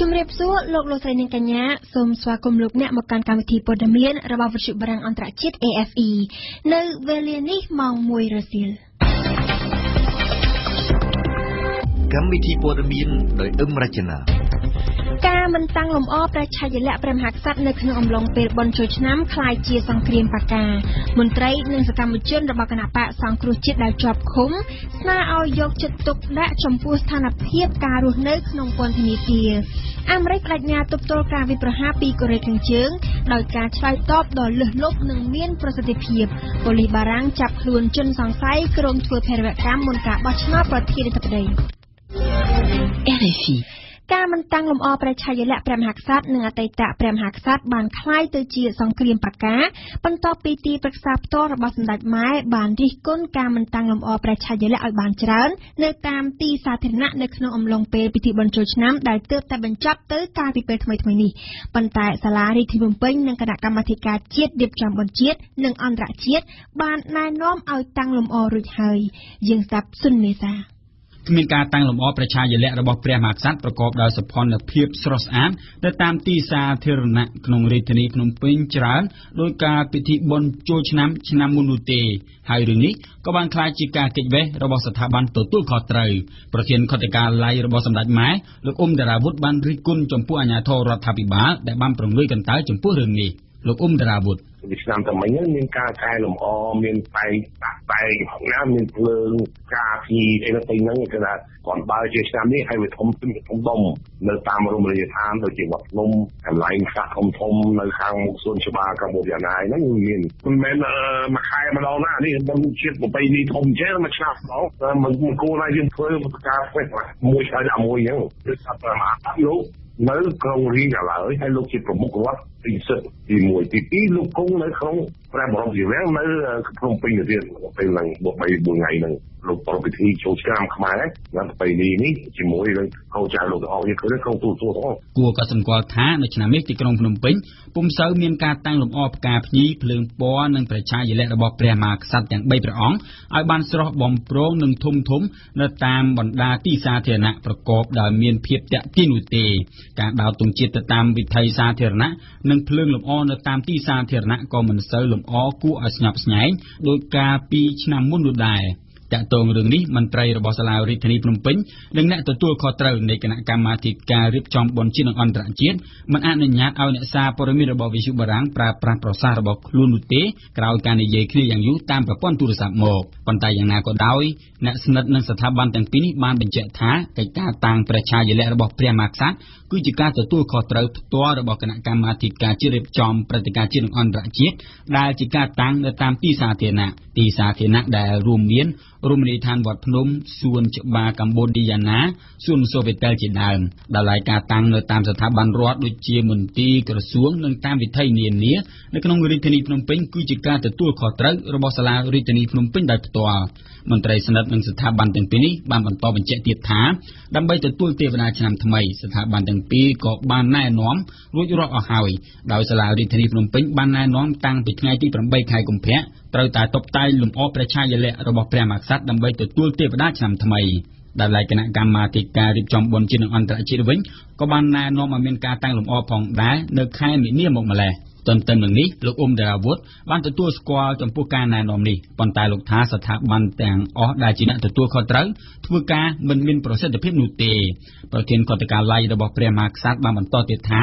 ជំរាបសួរលោកលោកស្រីនាងកញ្ញាសូមស្វាគមន៍លោកអ្នកមកកាន់កម្មវិធីព័ត៌មានរបស់វិទ្យុបារាំងអន្តរជាតិ AFE នៅវេលានេះម៉ោង1រសៀលកម្មវិធីព័ត៌មានដោយអឹមរចនា ការមិនតាំងលម្អព្រះឆាយាល័ក្ខណ៍ព្រះមហាក្សត្រនៅក្នុងអំឡុងពេលបុណ្យចូលឆ្នាំคล้ายជាសង្គ្រាមបកាមន្ត្រីនិងសកម្មជនរបស់គណៈបកសង្គ្រោះជាតិដែលជាប់ឃុំស្នើឲ្យយកចិត្តទុកដាក់ចំពោះស្ថានភាពការរស់នៅក្នុងពន្ធនាគារអាមេរិកបដិញ្ញាទប់ទល់ការវិប្រហារពីកូរ៉េខាងជើងដោយការឆ្លើយតបដ៏លើសលប់និងមានប្រសិទ្ធភាពប៉ូលីសបារាំងចាប់ខ្លួនជនសង្ស័យក្រុមធ្វើភេរវកម្មមុនការបោះឆ្នោតប្រធានាធិបតី RFI ការមិនតាំងលម្អព្រះឆាយាល័ក្ខណ៍ព្រះមហាក្សត្រនិងអតីតព្រះមហាក្សត្របានคล้ายទៅជាសង្គ្រាមបកាបន្ទាប់ពីទីប្រឹក្សាផ្ទាល់របស់សម្ដេចម៉ែបានរិះគន់ការមិនតាំងលម្អព្រះឆាយាល័ក្ខណ៍ឲ្យបានច្រើននៅតាមទីសាធារណៈនៅក្នុងអំឡុងពេលពិធីបុណ្យចូលឆ្នាំដែលទើបតែបញ្ចប់ទៅកាលពីពេលថ្មីៗនេះប៉ុន្តែសាលារាជធានីភ្នំពេញនិងគណៈកម្មាធិការជាតិរៀបចំបុណ្យជាតិនិងអន្តរជាតិបានណែនាំឲ្យតាំងលម្អរួចហើយយើងស្ដាប់សុនមេសា គ្មានការតាំងលម្អប្រឆាយលក្ខរបស់ព្រះមហាក្សត្រប្រកបដោយសោភ័ណភាពស្រស់ស្អាតនៅតាមទីសាធារណៈក្នុងរាជធានីភ្នំពេញច្រើនដោយការពិធីបុណ្យចូលឆ្នាំឆ្នាំមុននោះទេ ហើយរឿងនេះក៏បានក្លាយជាការគេចវេះរបស់ស្ថាប័នទទួលខុសត្រូវប្រធានខុទ្ទកាល័យរបស់សម្ដេចម៉ែលោកអ៊ុំតារាវុធបានរិះគន់ចំពោះអាជ្ញាធររដ្ឋាភិបាលដែលបានប្រងើយកន្តើយចំពោះរឿងនេះលោកអ៊ុំតារាវុធ ពីឆ្នាំតែមិញមានការកែលម្អមានតែងដាក់តែងណាមានភ្លើងការពីអីទៅហ្នឹងគឺថាគាត់បើជាឆ្នាំនេះឲ្យវាធំធំធំដុំនៅតាមរមណីយដ្ឋានដូចជាវត្តភ្នំកន្លែងសាក់ធំធំនៅខាងមុខសួនច្បារកម្ពុជាណាហ្នឹងមានមិនមែនមួយខែម្ដងណានេះបុណ្យជាតិប្រពៃណីធំចេះមួយឆ្នាំម្ដងមិនគួរណាយើងធ្វើការផ្ពេចមួយហើយដល់មួយហ្នឹងគឺថាប្រមាណលោក នៅក្នុងរាជអាឡើយហើយលោកជាប្រមុខរដ្ឋពិសិដ្ឋទី1ទី2លោកគង់នៅក្នុង ព្រះបរមរាជវាំងនៅភ្នំពេញទៀតពេលហ្នឹងបុក3 4ថ្ងៃហ្នឹងលោកប្រពិធីចូលឆ្នាំខ្មែរនៅប្រពៃណីនេះជាមួយនឹងកូនចៅលោកទាំងអស់គ្នាគឺក្នុងទូទួលទាំងអស់គួរក៏សម្គាល់ថានៅឆ្នាំនេះទីក្រុងភ្នំពេញពុំសូវមានការតាំងលម្អផ្កាភ្ញីភ្លើងពណ៌និងប្រជាយលៈរបស់ព្រះមហាក្សត្រទាំង3ព្រះអង្គឲ្យបានស្រស់បំព្រងនិងធំធំនៅតាមបណ្ដាទីសាធារណៈប្រកបដោយមានភាពតាក់ទាញនោះទេការដោតទង់ជាតិទៅតាមវិថីសាធារណៈនិងភ្លើងលម្អនៅតាមទីសាធារណៈក៏មិនសូវលម្អគួរឲ្យស្ញប់ស្ញែងដោយការពីឆ្នាំមុននោះដែរ។តកតងរឿងនេះមន្ត្រីរបស់សាលារាជធានីភ្នំពេញនិងអ្នកទទួលខុសត្រូវនៃគណៈកម្មាធិការរៀបចំបុណ្យជាតិនិងអន្តរជាតិមិនអនុញ្ញាតឲ្យអ្នកសារព័ត៌មានរបស់វិទ្យុបារាំងប្រើប្រាស់ប្រសាសន៍របស់ខ្លួននោះទេក្រោយការនិយាយគ្នាយ៉ាងយូរតាមប្រព័ន្ធទូរស័ព្ទមកប៉ុន្តែយ៉ាងណាក៏ដោយអ្នកស្និទ្ធនឹងស្ថាប័នទាំងពីរនេះបានបញ្ជាក់ថាកិច្ចការតាំងព្រះឆាយាល័ក្ខណ៍របស់ព្រះមហាក្សត្រ គឺជាការទទួលខុសត្រូវផ្ទាល់របស់គណៈកម្មាធិការជាតិរៀបចំព្រឹត្តិការណ៍ជាតិនិងអន្តរជាតិដែលជាការតាំងនៅតាមទីសាធារណៈទីសាធារណៈដែលរួមមានរមណីយដ្ឋានវត្តភ្នំសួនច្បារកម្ពុជាយ៉ាណាសួនសូវេតែលជាដើមដែលហើយការតាំងនៅតាមស្ថាប័នរដ្ឋដូចជាមន្ទីរក្រសួងនិងតាមវិថីនានានៅក្នុងរាជធានីភ្នំពេញគឺជាការទទួលខុសត្រូវរបស់សាលារាជធានីភ្នំពេញដោយផ្ទាល់មន្ត្រីស្និទ្ធនឹងស្ថាប័នទាំងពីរនេះបានបន្តបញ្ជាក់ទៀតថាដើម្បីទទួលទេវតាឆ្នាំថ្មីស្ថាប័នទាំងពីរក៏បានណែនាំរួចរាល់អស់ហើយដោយសាលារាជធានីភ្នំពេញបានណែនាំតាំងពីថ្ងៃទី8ខែកុម្ភៈត្រូវតែតុបតែងលម្អព្រះឆាយាល័ក្ខណ៍របស់ព្រះមហាក្សត្រដើម្បីទទួលទេវតាឆ្នាំថ្មីដែលឡែកគណៈកម្មាធិការរៀបចំបុណ្យជាតិនិងអន្តរជាតិវិញក៏បានណែនាំឲ្យមានការតាំងលម្អផងដែរនៅខែមីនាមកម្លេះ ទន្ទឹមនឹងនេះលោកអ៊ុំដារាវុធបានទទួលស្គាល់ចំពោះការណែនាំនេះប៉ុន្តែលោកថាស្ថាប័នទាំងអស់ដែលជាអ្នកទទួលខុសត្រូវធ្វើការមិនមានប្រសិទ្ធភាពនោះទេប្រធានគណៈការឡៃរបស់ព្រះមហាក្សត្របានបន្តទៀតថា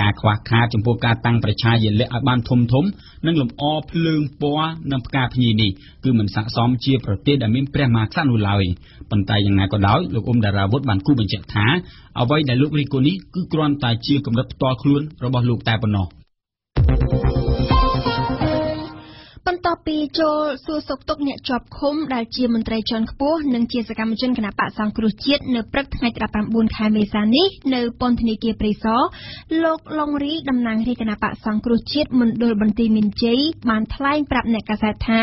ការខ្វះខាតចំពោះការតាំងប្រជាយលៈឲ្យបានធំធំ និងលម្អភ្លើងពណ៌និងផ្កាភ្ញីនេះគឺមិនស័ក្តិសមជាប្រទេសដែលមានព្រះមហាក្សត្រនោះឡើយប៉ុន្តែយ៉ាងណាក៏ដោយលោកអ៊ុំដារាវុធបានគូបញ្ជាក់ថាអ្វីដែលលោករីកូនេះគឺគ្រាន់តែជាកម្រិតផ្ទាល់ខ្លួនរបស់លោកតែប៉ុណ្ណោះ Thank you. បន្ទាប់ពីចូលសួរសុខទុក្ខអ្នកជាប់ឃុំដែលជាមន្ត្រីជាន់ខ្ពស់និងជាសកម្មជនគណបកសង្គ្រោះជាតិនៅព្រឹកថ្ងៃទី19ខែមេសានេះនៅពន្ធនាគារព្រៃសរលោកឡុងរីតំណាងរាជគណបកសង្គ្រោះជាតិមណ្ឌលបន្ទាយមានជ័យបានថ្លែងប្រាប់អ្នកកាសែតថា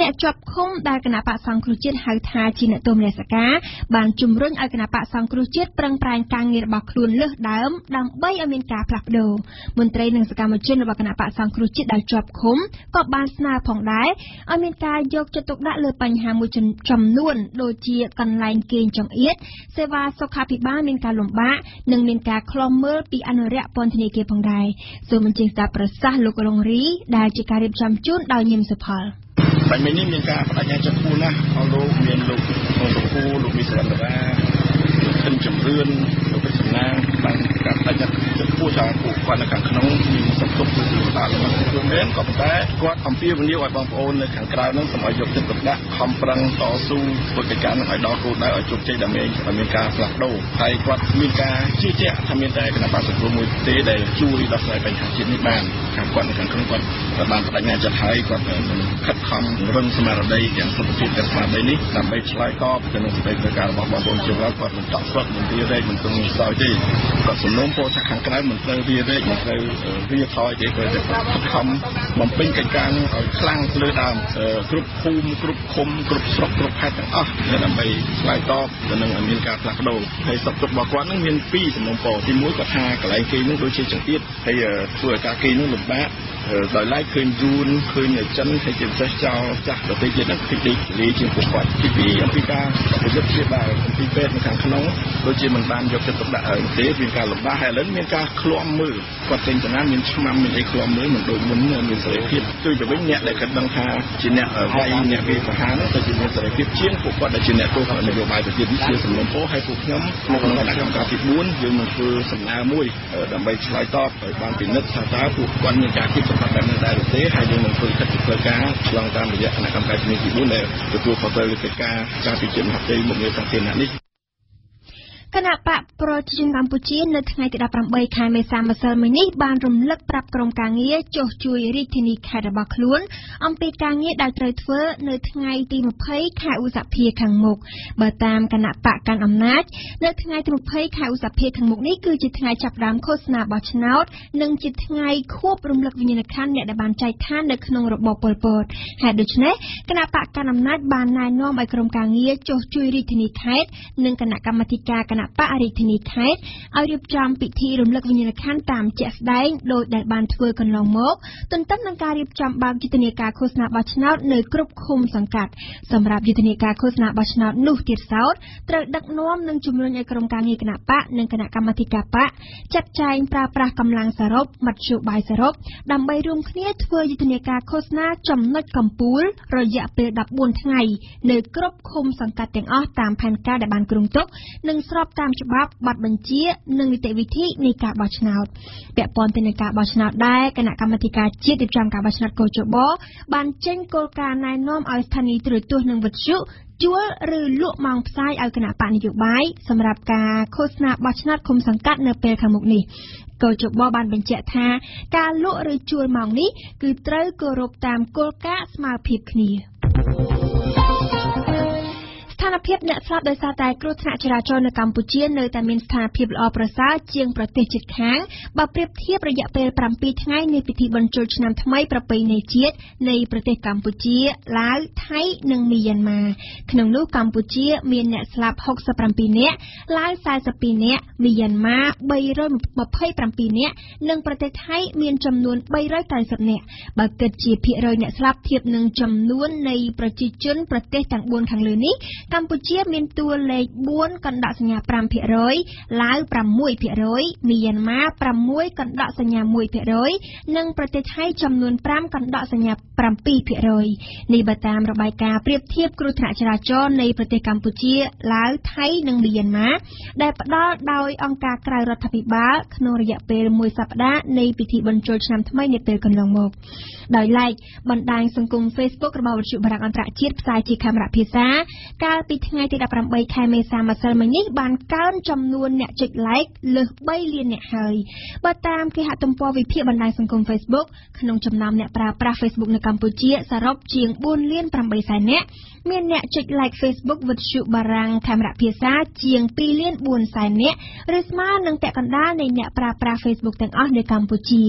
អ្នកជាប់ឃុំដែលគណបកសង្គ្រោះជាតិហៅថាជាអ្នកទោសមនសិការបានជំរុញឲ្យគណបកសង្គ្រោះជាតិប្រឹងប្រែងការងាររបស់ខ្លួនលើសដើមដើម្បីឲ្យមានការផ្លាស់ប្ដូរមន្ត្រីនិងសកម្មជនរបស់គណបកសង្គ្រោះជាតិដែលជាប់ឃុំក៏បានស្នើផងដែរឲ្យមានការយកចិត្តទុកដាក់លើបញ្ហាមួយចំនួនដូចជាកន្លែងគេងចង្អៀតសេវាសុខាភិបាលមានការលំបាកនិងមានការឃ្លាំមើលពីអនុរិយពន្ធនាគារផងដែរសូមអញ្ជើញស្ដាប់ប្រសាសន៍លោករងរីដែលជាការរៀបចំជូនដោយញឹមសុផលបាញ់មិញនេះមានការបដិញ្ញាចិត្តខ្ពស់ណាស់អស់លោកមានលោកលោកសុភូលោកមីសរណ្ណរាលោកខិនជំរឿនលោកពេជ្រសំណាងបានការបដិញ្ញាចិត្តខ្ពស់ថាពួកគាត់នៅខាងក្នុងមាន សុខទុក្ខគឺស្ដាប់របស់ខ្លួនមែនក៏ប៉ុន្តែគាត់អំពាវនាវឲ្យបងប្អូននៅខាងក្រៅនោះសូមឲ្យយកចិត្តទុកដាក់ខំប្រឹងតស៊ូធ្វើកិច្ចការនោះឲ្យដល់គោលដៅឲ្យជោគជ័យដើម្បីឲ្យមានការផ្លាស់ប្ដូរហើយគាត់មានការជឿជាក់ថាមានតែគណៈបក្សសង្គ្រោះមួយទេដែលជួយដោះស្រាយបញ្ហាជាតិនេះបានខាងគាត់នៅខាងក្នុងគាត់ បានបដិញ្ញាចិត្តហើយគាត់នឹងខិតខំរឹងស្មារតីទាំងសុខភាពទាំងស្មារតីនេះដើម្បីឆ្លើយតបទៅនឹងសេចក្តីត្រូវការរបស់បងប្អូនជាវត្តគាត់មិនតក់ស្លុតមិនរីរែកមិនទង់ស្ដោយទេគាត់សំណូមពរថាខាងក្រៅមិនត្រូវរីរែកមិនត្រូវវាថយទេគាត់តែខិតខំបំពេញកិច្ចការនេះឲ្យខ្លាំងលើដើមគ្រប់ភូមិគ្រប់ឃុំគ្រប់ស្រុកគ្រប់ខេត្តទាំងអស់ដើម្បីឆ្លើយតបទៅនឹងឲ្យមានការផ្លាស់ប្ដូរហើយសុខទុក្ខរបស់គាត់នឹងមានពីរសំណូមពរទីមួយគាត់ថាកន្លែងគេនឹងដូចជាចង្អៀតហើយធ្វើឲ្យការគេនឹងលំបាកដោយឡែកឃើញយួនឃើញចិនហើយជាពិសេសចោលចាស់ប្រទេសជាតិនឹងតិចតិចលាជាងពួកគាត់ទីពីរអំពីការប្រយុទ្ធជាបាលអំពីពេទ្យនៅខាងក្នុងដូចជាមិនបានយកចិត្តទុកដាក់ឲ្យទេមានការលំបាកហើយឥឡូវមានការឃ្លាំមើលគាត់ចេញចំណានមានឆ្មាំមានអីឃ្លាំមើលមិនដូចមុនមានសេរីភាពជួយទៅវិញអ្នកដែលគាត់ដឹងថាជាអ្នកវាយអ្នកវាប្រហារនោះទៅជាមានសេរីភាពជាងពួកគាត់ដែលជាអ្នកទោសនយោបាយទៅទៀតនេះជាសំណុំពរហើយពួកខ្ញុំក្នុងគណៈកម្មការទី4យើងនឹងធ្វើសំណើមួយដើម្បីឆ្លើយតបឲ្យបានពិនិត្យថាតើពួកគាត់មានការគិតសម្រាប់បែបនេះដែរឬទេហើយយើងនឹងធ្វើកិច្ចធ្វើការឆ្លងតាមរយៈគណៈកម្មការជំនាញទី4ដែលទទួលខុសត្រូវកិច្ចការការពិចិត្រមហាផ្ទៃមុខងារសង្គ្រោះនេះ គណៈបកប្រជាជនកម្ពុជានៅថ្ងៃទី18ខែមេសាម្សិលមិញនេះបានរំលឹកប្រាប់ក្រុមការងារចុះជួយរាជធានីខេត្តរបស់ខ្លួន អំពីការងារដែលត្រូវធ្វើនៅថ្ងៃទី20ខែឧសភាខាងមុខបើតាមគណៈបកកាន់អំណាច នៅថ្ងៃទី20ខែឧសភាខាងមុខនេះគឺជាថ្ងៃចាប់ផ្ដើមឃោសនាបោះឆ្នោត និងជាថ្ងៃខួបរំលឹកវិញ្ញាណក្ខន្ធអ្នកដែលបានចែកឋាននៅក្នុងរបបប៉ុលពតហេតុដូច្នេះគណៈបកកាន់អំណាចបានណែនាំឲ្យក្រុមការងារចុះជួយរាជធានីខេត្តនិងគណៈកម្មាធិការគណៈបរិធានីខេត្តឲ្យរៀបចំពិធីរំលឹកវិញ្ញាណក្ខន្ធតាមជាក់ស្ដែងដោយដែលបានធ្វើកន្លងមកទន្ទឹមនឹងការរៀបចំបើកយុទ្ធនាការឃោសនាបោះឆ្នោតនៅគ្រប់ឃុំសង្កាត់សម្រាប់យុទ្ធនាការឃោសនាបោះឆ្នោតនោះទៀតសោតត្រូវដឹកនាំនិងជំរុញឲ្យក្រុមការងារគណៈបកនិងគណៈកម្មាធិការបកចាត់ចែងប្រើប្រាស់កម្លាំងសរុបមធ្យោបាយសរុបដើម្បីរួមគ្នាធ្វើយុទ្ធនាការឃោសនាចំណុចកំពូលរយៈពេល14ថ្ងៃនៅគ្រប់ឃុំសង្កាត់ទាំងអស់តាមផែនការដែលបានគ្រោងទុកនិងស្របតាមច្បាប់ប័ណ្ណបញ្ជា និងនីតិវិធីនៃការបោះឆ្នោតពាក់ព័ន្ធទៅនឹងការបោះឆ្នោតដែរគណៈកម្មាធិការជាតិរៀបចំការបោះឆ្នោតកោជបបានចេញគោលការណ៍ណែនាំឲ្យស្ថានីយ៍ទូរទស្សន៍និងវិទ្យុជួលឬលក់ម៉ោងផ្សាយឲ្យគណៈបកនយោបាយសម្រាប់ការឃោសនាបោះឆ្នោតឃុំសង្កាត់នៅពេលខាងមុខនេះកោជបបានបញ្ជាក់ថាការលក់ឬជួលម៉ោងនេះគឺត្រូវគោរពតាមគោលការណ៍ស្មើភាពគ្នា ស្ថានភាពអ្នកស្លាប់ដោយសារតែគ្រោះថ្នាក់ចរាចរណ៍នៅកម្ពុជានៅតែមានស្ថានភាពល្អប្រសើរជាងប្រទេសជិតខាងបើប្រៀបធៀបរយៈពេល7ថ្ងៃនៃពិធីបុណ្យចូលឆ្នាំថ្មីប្រពៃណីជាតិនៃប្រទេសកម្ពុជាឡាវថៃនិងមីយ៉ាន់ម៉ាក្នុងនោះកម្ពុជាមានអ្នកស្លាប់67នាក់ឡាវ42នាក់មីយ៉ាន់ម៉ា327នាក់និងប្រទេសថៃមានចំនួន390នាក់បើគិតជាភាគរយអ្នកស្លាប់ធៀបនឹងចំនួននៃប្រជាជនប្រទេសទាំង4ខាងលើនេះកម្ពុជាមានតួលេខ4កណ្ដកសញ្ញា5%ឡាវ6%មីយ៉ាន់ម៉ា6កណ្ដកសញ្ញា1%និងប្រទេសថៃចំនួន5កណ្ដកសញ្ញា7%នេះបើតាមរបាយការណ៍ប្រៀបធៀបគ្រោះថ្នាក់ចរាចរណ៍នៃប្រទេសកម្ពុជាឡាវថៃនិងមីយ៉ាន់ម៉ាដែលផ្ដល់ដោយអង្គការក្រៅរដ្ឋាភិបាលក្នុងរយៈពេលមួយសប្តាហ៍នៃពិធីបុណ្យចូលឆ្នាំថ្មីនាពេលកន្លងមកដោយឡែកបណ្ដាញសង្គម Facebook របស់វិទ្យុបារាំងអន្តរជាតិផ្សាយជាកាមេរ៉ាភាសាកាលពីថ្ងៃទី18ខែមេសាម្សិលមិញនេះបានកើនចំនួនអ្នកចុច like លើស3លានអ្នកហើយបើតាមគេហទំព័រវិភាគបណ្ដាញសង្គម Facebook ក្នុងចំណោមអ្នកប្រើប្រាស់ Facebook នៅកម្ពុជាសរុបជាង4លាន8សែននាក់មានអ្នកចុច like Facebook វិទ្យុបារាំងកាមេរ៉ាភាសាជាង2លាន4សែននាក់ឬស្មើនឹងពាក់កណ្ដាលនៃអ្នកប្រើប្រាស់ Facebook ទាំងអស់នៅកម្ពុជា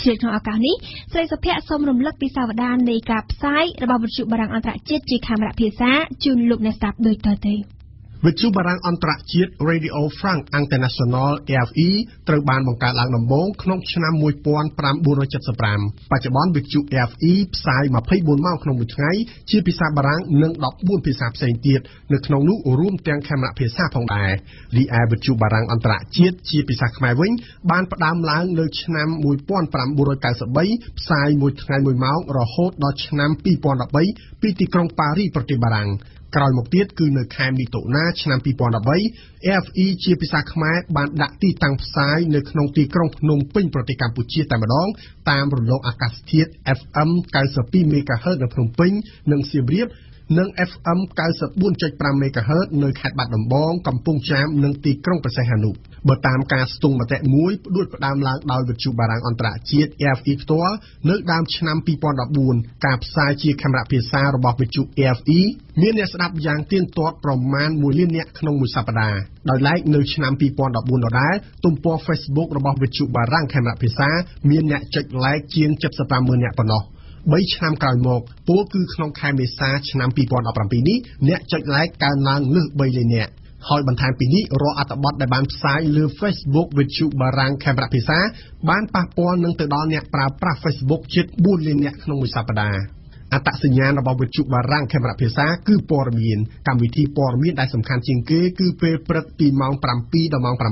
ឆ្លៀតក្នុងឱកាសនេះស្រីសុភ័ក្រសូមរំលឹកពីសាវតានៃការផ្សាយរបស់វិទ្យុបារាំងអន្តរជាតិជាកាមេរ៉ាភាសាជូនលោកអ្នកស្ដាប់ដូចតទៅ វិទ្យុបារាំងអន្តរជាតិ Radio France International RFE ត្រូវបានបង្កើតឡើងដំបូងក្នុងឆ្នាំ1975បច្ចុប្បន្នវិទ្យុ RFE ផ្សាយ24ម៉ោងក្នុងមួយថ្ងៃជាភាសាបារាំងនិង14ភាសាផ្សេងទៀតនៅក្នុងនោះរួមទាំងខេមរៈភាសាផងដែររីឯវិទ្យុបារាំងអន្តរជាតិជាភាសាខ្មែរវិញ បានផ្ដើមឡើងនៅឆ្នាំ1993ផ្សាយមួយថ្ងៃ1ម៉ោងរហូតដល់ឆ្នាំ2013ពីទីក្រុងប៉ារីប្រទេសបារាំង ក្រោយមកទៀតគឺនៅខែមិថុនាឆ្នាំ2013 AFE ជាភាសាខ្មែរបានដាក់ទីតាំងផ្សាយនៅក្នុងទីក្រុងភ្នំពេញប្រទេសកម្ពុជាតែម្ដងតាមរលកអាកាសធាតុ FM 92 MHz នៅភ្នំពេញ និងសៀមរាប និង FM 94.5 MHz នៅខេត្តបាត់ដំបង កំពង់ចាម និងទីក្រុងព្រះសីហនុបើតាមការស្ទង់មតិមួយផ្ដួចផ្ដើមឡើងដោយវិទ្យុបារាំងអន្តរជាតិ AFE ផ្ទាល់នៅដើមឆ្នាំ2014ការផ្សាយជាខេមរៈភាសារបស់វិទ្យុ AFE មានអ្នកស្ដាប់យ៉ាងទៀងទាត់ប្រមាណ1លាននាក់ក្នុងមួយសប្តាហ៍ដោយឡែកនៅឆ្នាំ2014ដដែលទំព័រ Facebook របស់វិទ្យុបារាំងខេមរៈភាសាមានអ្នកចុច like ជាង75ម៉ឺននាក់ប៉ុណ្ណោះ 3ឆ្នាំក្រោយមកពោលគឺក្នុងខែមេសាឆ្នាំ2017នេះអ្នកចុច like កើនឡើងលើស3លាននាក់ហើយបន្ថែមពីនេះរាល់អត្ថបទដែលបានផ្សាយលើ Facebook វិទ្យុបារាំងខេមរៈភាសាបានប៉ះពាល់នឹងទៅដល់អ្នកប្រើប្រាស់ Facebook ជិត4លាននាក់ក្នុងមួយសប្តាហ៍ អត្តសញ្ញាណរបស់វិទ្យុបារាំងខេមរៈភាសាគឺព័ត៌មានកម្មវិធីព័ត៌មានដែលសំខាន់ជាងគេគឺពេលព្រឹកពីម៉ោង7ដល់ម៉ោង8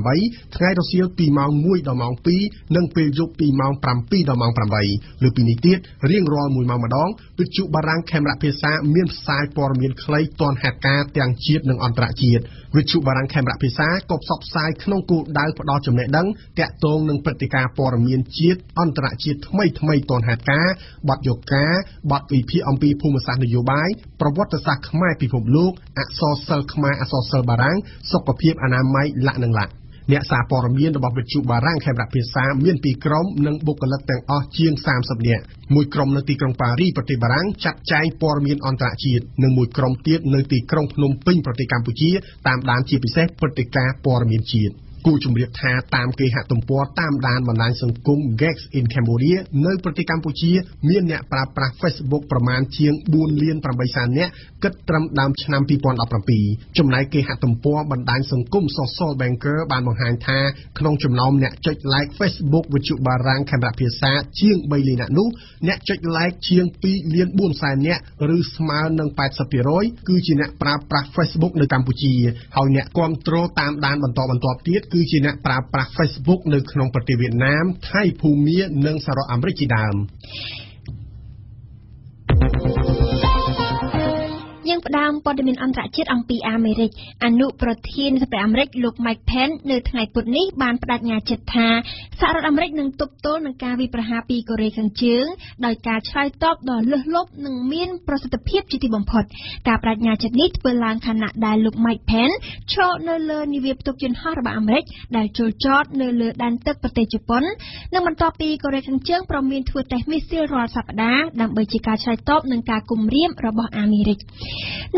ថ្ងៃរសៀលពីម៉ោង1ដល់ម៉ោង2និងពេលយប់ពីម៉ោង7ដល់ម៉ោង8លើពីនេះទៀតរៀងរាល់1ម៉ោងម្ដងវិទ្យុបារាំងខេមរៈភាសាមានផ្សាយព័ត៌មានខ្លីទាន់ហេតុការណ៍ទាំងជាតិនិងអន្តរជាតិវិទ្យុបារាំងខេមរៈភាសាក៏ផ្សព្វផ្សាយក្នុងគោលដៅផ្ដល់ចំណេះដឹងតាក់ទងនឹងព្រឹត្តិការណ៍ព័ត៌មានជាតិអន្តរជាតិថ្មីថ្មីទាន់ហេតុការណ៍បទយកាបទវិភាគអំពីភូមិសាស្ត្រនយោបាយប្រវត្តិសាស្ត្រខ្មែរពិភពលោកអក្សរសិល្ប៍ខ្មែរអក្សរសិល្ប៍បារាំងសុខភាពអនាម័យលក្ខនិងលក្ខអ្នកសារព័ត៌មានរបស់វិទ្យុបារាំងខេមរៈភាសាមានពីរក្រុមនិងបុគ្គលិកទាំងអស់ជាង30នាក់មួយក្រុមនៅទីក្រុងប៉ារីប្រទេសបារាំងចាត់ចែងព័ត៌មានអន្តរជាតិនិងមួយក្រុមទៀតនៅទីក្រុងភ្នំពេញប្រទេសកម្ពុជាតាមដានជាពិសេសព្រឹត្តិការណ៍ព័ត៌មានជាតិ គូជំរាបថាតាមគេហទំព័រតាមដានបណ្ដាញសង្គម Gex in Cambodia នៅប្រទេសកម្ពុជា មានអ្នកប្រើប្រាស់ Facebook ប្រមាណជាង4លាន8សែននាក់គិតត្រឹមដើមឆ្នាំ2017ចំណែកគេហទំព័របណ្ដាញសង្គម Social Banker បានបង្ហាញថាក្នុងចំណោមអ្នកចុច like Facebook វិទ្យុបារាំងខេមរៈភាសាជាង3លាននាក់នោះអ្នកចុច like ជាង2លាន4សែននាក់ឬស្មើនឹង80%គឺជាអ្នកប្រើប្រាស់ Facebook នៅកម្ពុជាហើយអ្នកគ្រប់គ្រងតាមដានបន្តបន្ទាប់ទៀតគឺជាអ្នកប្រើប្រាស់ Facebook នៅក្នុងប្រទេសវៀតណាម ថៃភូមា និងសហរដ្ឋអាមេរិកជាដើម យើងផ្ដើមព័ត៌មានអន្តរជាតិអំពីអាមេរិកអនុប្រធានសភាអាមេរិកលោក Mike Pence នៅថ្ងៃពុធនេះបានបដិញ្ញាចិត្តថាសហរដ្ឋអាមេរិកនឹងទប់ទល់នឹងការវាយប្រហារពីកូរ៉េខាងជើងដោយការឆ្លើយតបដ៏លើសលប់និងមានប្រសិទ្ធភាពជាទីបំផុត ការបដិញ្ញាចិត្តនេះធ្វើឡើងខណៈដែលលោក Mike Pence ឈរនៅលើនាវាផ្ទុកយន្តហោះរបស់អាមេរិកដែលចូលចតនៅលើដែនទឹកប្រទេសជប៉ុននិងបន្ទាប់ពីកូរ៉េខាងជើងប្រមានធ្វើតេស្តមីស៊ីលរាល់សប្តាហ៍ដើម្បីជាការឆ្លើយតបនឹងការគំរាមរបស់អាមេរិក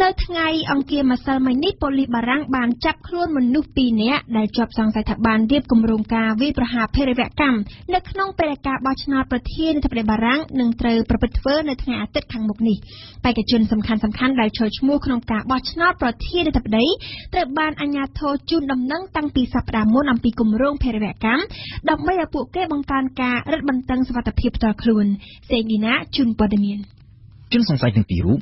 នៅថ្ងៃអង្គារម្សិលមិញនេះប៉ូលីសបារាំងបានចាប់ខ្លួនមនុស្ស2នាក់ដែលជាប់សង្ស័យថាបានរៀបគម្រោងការវាយប្រហារភេរវកម្មនៅក្នុងពេលការបោះឆ្នោតប្រធានាធិបតីបារាំងនឹងត្រូវប្រព្រឹត្តធ្វើនៅថ្ងៃអាទិត្យខាងមុខនេះបេក្ខជនសំខាន់សំខាន់ដែលចូលឈ្មោះក្នុងការបោះឆ្នោតប្រធានាធិបតីត្រូវបានអាជ្ញាធរជូនដំណឹងតាំងពីសប្តាហ៍មុនអំពីគម្រោងភេរវកម្មដើម្បីឲ្យពួកគេបង្កើនការរឹតបន្តឹងសុវត្ថិភាពផ្ទាល់ខ្លួនសេងឌីណាជូនព័ត៌មានជនសង្ស័យទាំងពីររូប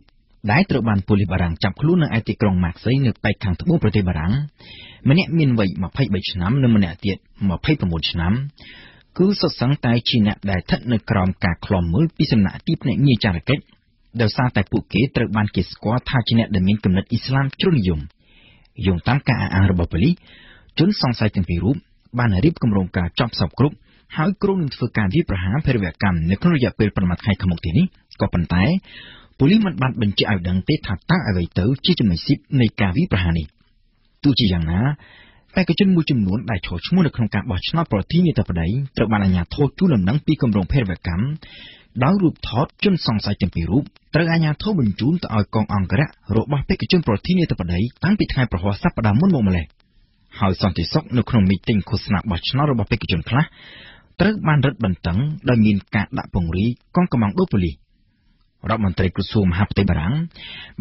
ដែលត្រូវបានប៉ូលីសបារាំងចាប់ខ្លួននៅឯទីក្រុងម៉ាក់សីនៅប៉ែកខាងត្បូងប្រទេសបារាំង ម្នាក់មានវ័យ23ឆ្នាំនិងម្នាក់ទៀត29ឆ្នាំ គឺសុទ្ធសឹងតែជាអ្នកដែលស្ថិតនៅក្រោមការឃ្លាំមើលពីសំណាក់ទីភ្នាក់ងារចារកិច្ចដោយសារតែពួកគេត្រូវបានគេស្គាល់ថាជាអ្នកដែលមានគំនិតអ៊ីស្លាមជ្រុលនិយមយោងតាមការអះអាងរបស់ប៉ូលីសជនសង្ស័យទាំងពីររូបបានរៀបគម្រោងការចប់សពគ្រប់ហើយគ្រោងនឹងធ្វើការវាយប្រហារភេរវកម្មនៅក្នុងរយៈពេលប្រមាណថ្ងៃខាងមុខនេះក៏ប៉ុន្តែ ប៉ូលីសមិនបានបញ្ជាក់ឲ្យដឹងទេថាតើអ្វីទៅជាចំណុចស៊ីបនៃការវាយប្រហារនេះទោះជាយ៉ាងណាបេក្ខជនមួយចំនួនដែលចូលឈ្មោះនៅក្នុងការបោះឆ្នោតប្រធានាធិបតីត្រូវបានអាជ្ញាធរជួលដំណឹងពីគម្រោងភេរវកម្មដោយរូបថតជនសង្ស័យទាំងពីររូបត្រូវអាជ្ញាធរបញ្ជូនទៅឲ្យកងអង្គរៈរបស់បេក្ខជនប្រធានាធិបតីតាំងពីថ្ងៃប្រហ័សសប្តាហ៍មុនមកម្លេះហើយសន្តិសុខនៅក្នុងមីទីងឃោសនាបោះឆ្នោតរបស់បេក្ខជនខ្លះត្រូវបានរឹតបន្តឹងដោយមានការដាក់ពង្រាយកងកម្លាំងដូប៉ូលីស រដ្ឋមន្ត្រីក្រសួងមហាផ្ទៃបារាំង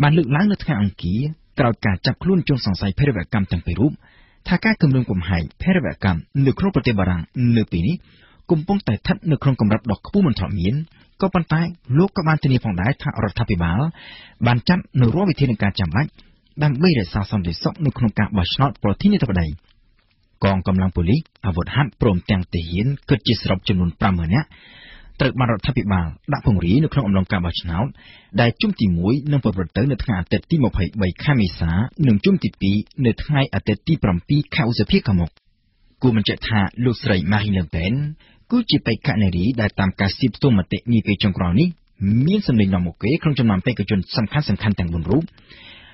បានលើកឡើងនៅថ្ងៃអង្គារក្រោយការចាប់ខ្លួនជនសង្ស័យភេរវកម្មទាំងពីររូបថាការគម្រាមកំហែងភេរវកម្មនៅក្នុងប្រទេសបារាំងនៅពេលនេះកំពុងតែស្ថិតនៅក្នុងកម្រិតដ៏ខ្ពស់មិនធ្លាប់មានក៏ប៉ុន្តែលោកក៏បានធានាផងដែរថារដ្ឋាភិបាលបានចាត់នៅរាល់វិធានការចាំបាច់ដើម្បីរក្សាសន្តិសុខនៅក្នុងការបោះឆ្នោតប្រធានាធិបតីកងកម្លាំងប៉ូលីសអាវុធហត្ថព្រមទាំងទាហានគិតជាសរុបចំនួន50000នាក់ ត្រូវបានរដ្ឋាភិបាលដាក់ពង្រាយនៅក្នុងអំឡុងការបោះឆ្នោតដែលជុំទី1នឹងប្រព្រឹត្តទៅនៅថ្ងៃអាទិត្យទី23ខែមេសានិងជុំទី2នៅថ្ងៃអាទិត្យទី7ខែឧសភាខាងមុខគួរបញ្ជាក់ថាលោកស្រី Marine Le Pen គឺជាបេក្ខនារីដែលតាមការស៊ីផ្ទុំមតិនាពេលចុងក្រោយនេះមានសម្លេងនាំមុខគេក្នុងចំណោមបេក្ខជនសំខាន់សំខាន់ទាំង4រូប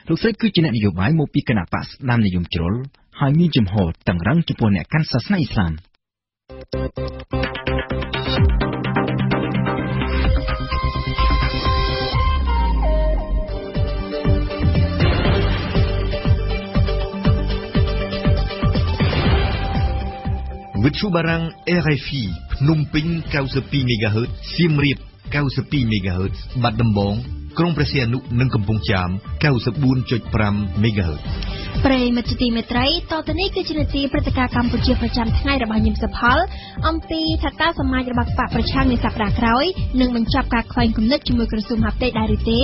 លោកស្រីគឺជាអ្នកនយោបាយមកពីគណៈបកស្ដាមនិយមជ្រុលហើយមានជំហរតឹងរឹងចំពោះអ្នកកាន់សាសនាអ៊ីស្លាម វិទ្យុបារាំង RFI ភ្នំពេញ92 MHz សៀមរាប92 MHz បាត់ដំបង ក្រុងព្រះសីហនុនិងកំពង់ចាម94.5 MHz ប្រិយមិត្តជាទីមេត្រីតទៅនេះគឺជានាទីព្រឹត្តិការណ៍កម្ពុជាប្រចាំថ្ងៃរបស់ញឹមសុផល អំពីថាតើសមាជរបស់បកប្រឆាំងនៃសប្តាហ៍ក្រោយនឹងបញ្ចប់ការខ្វែងគំនិតជាមួយក្រសួងមហាផ្ទៃដែរឬទេ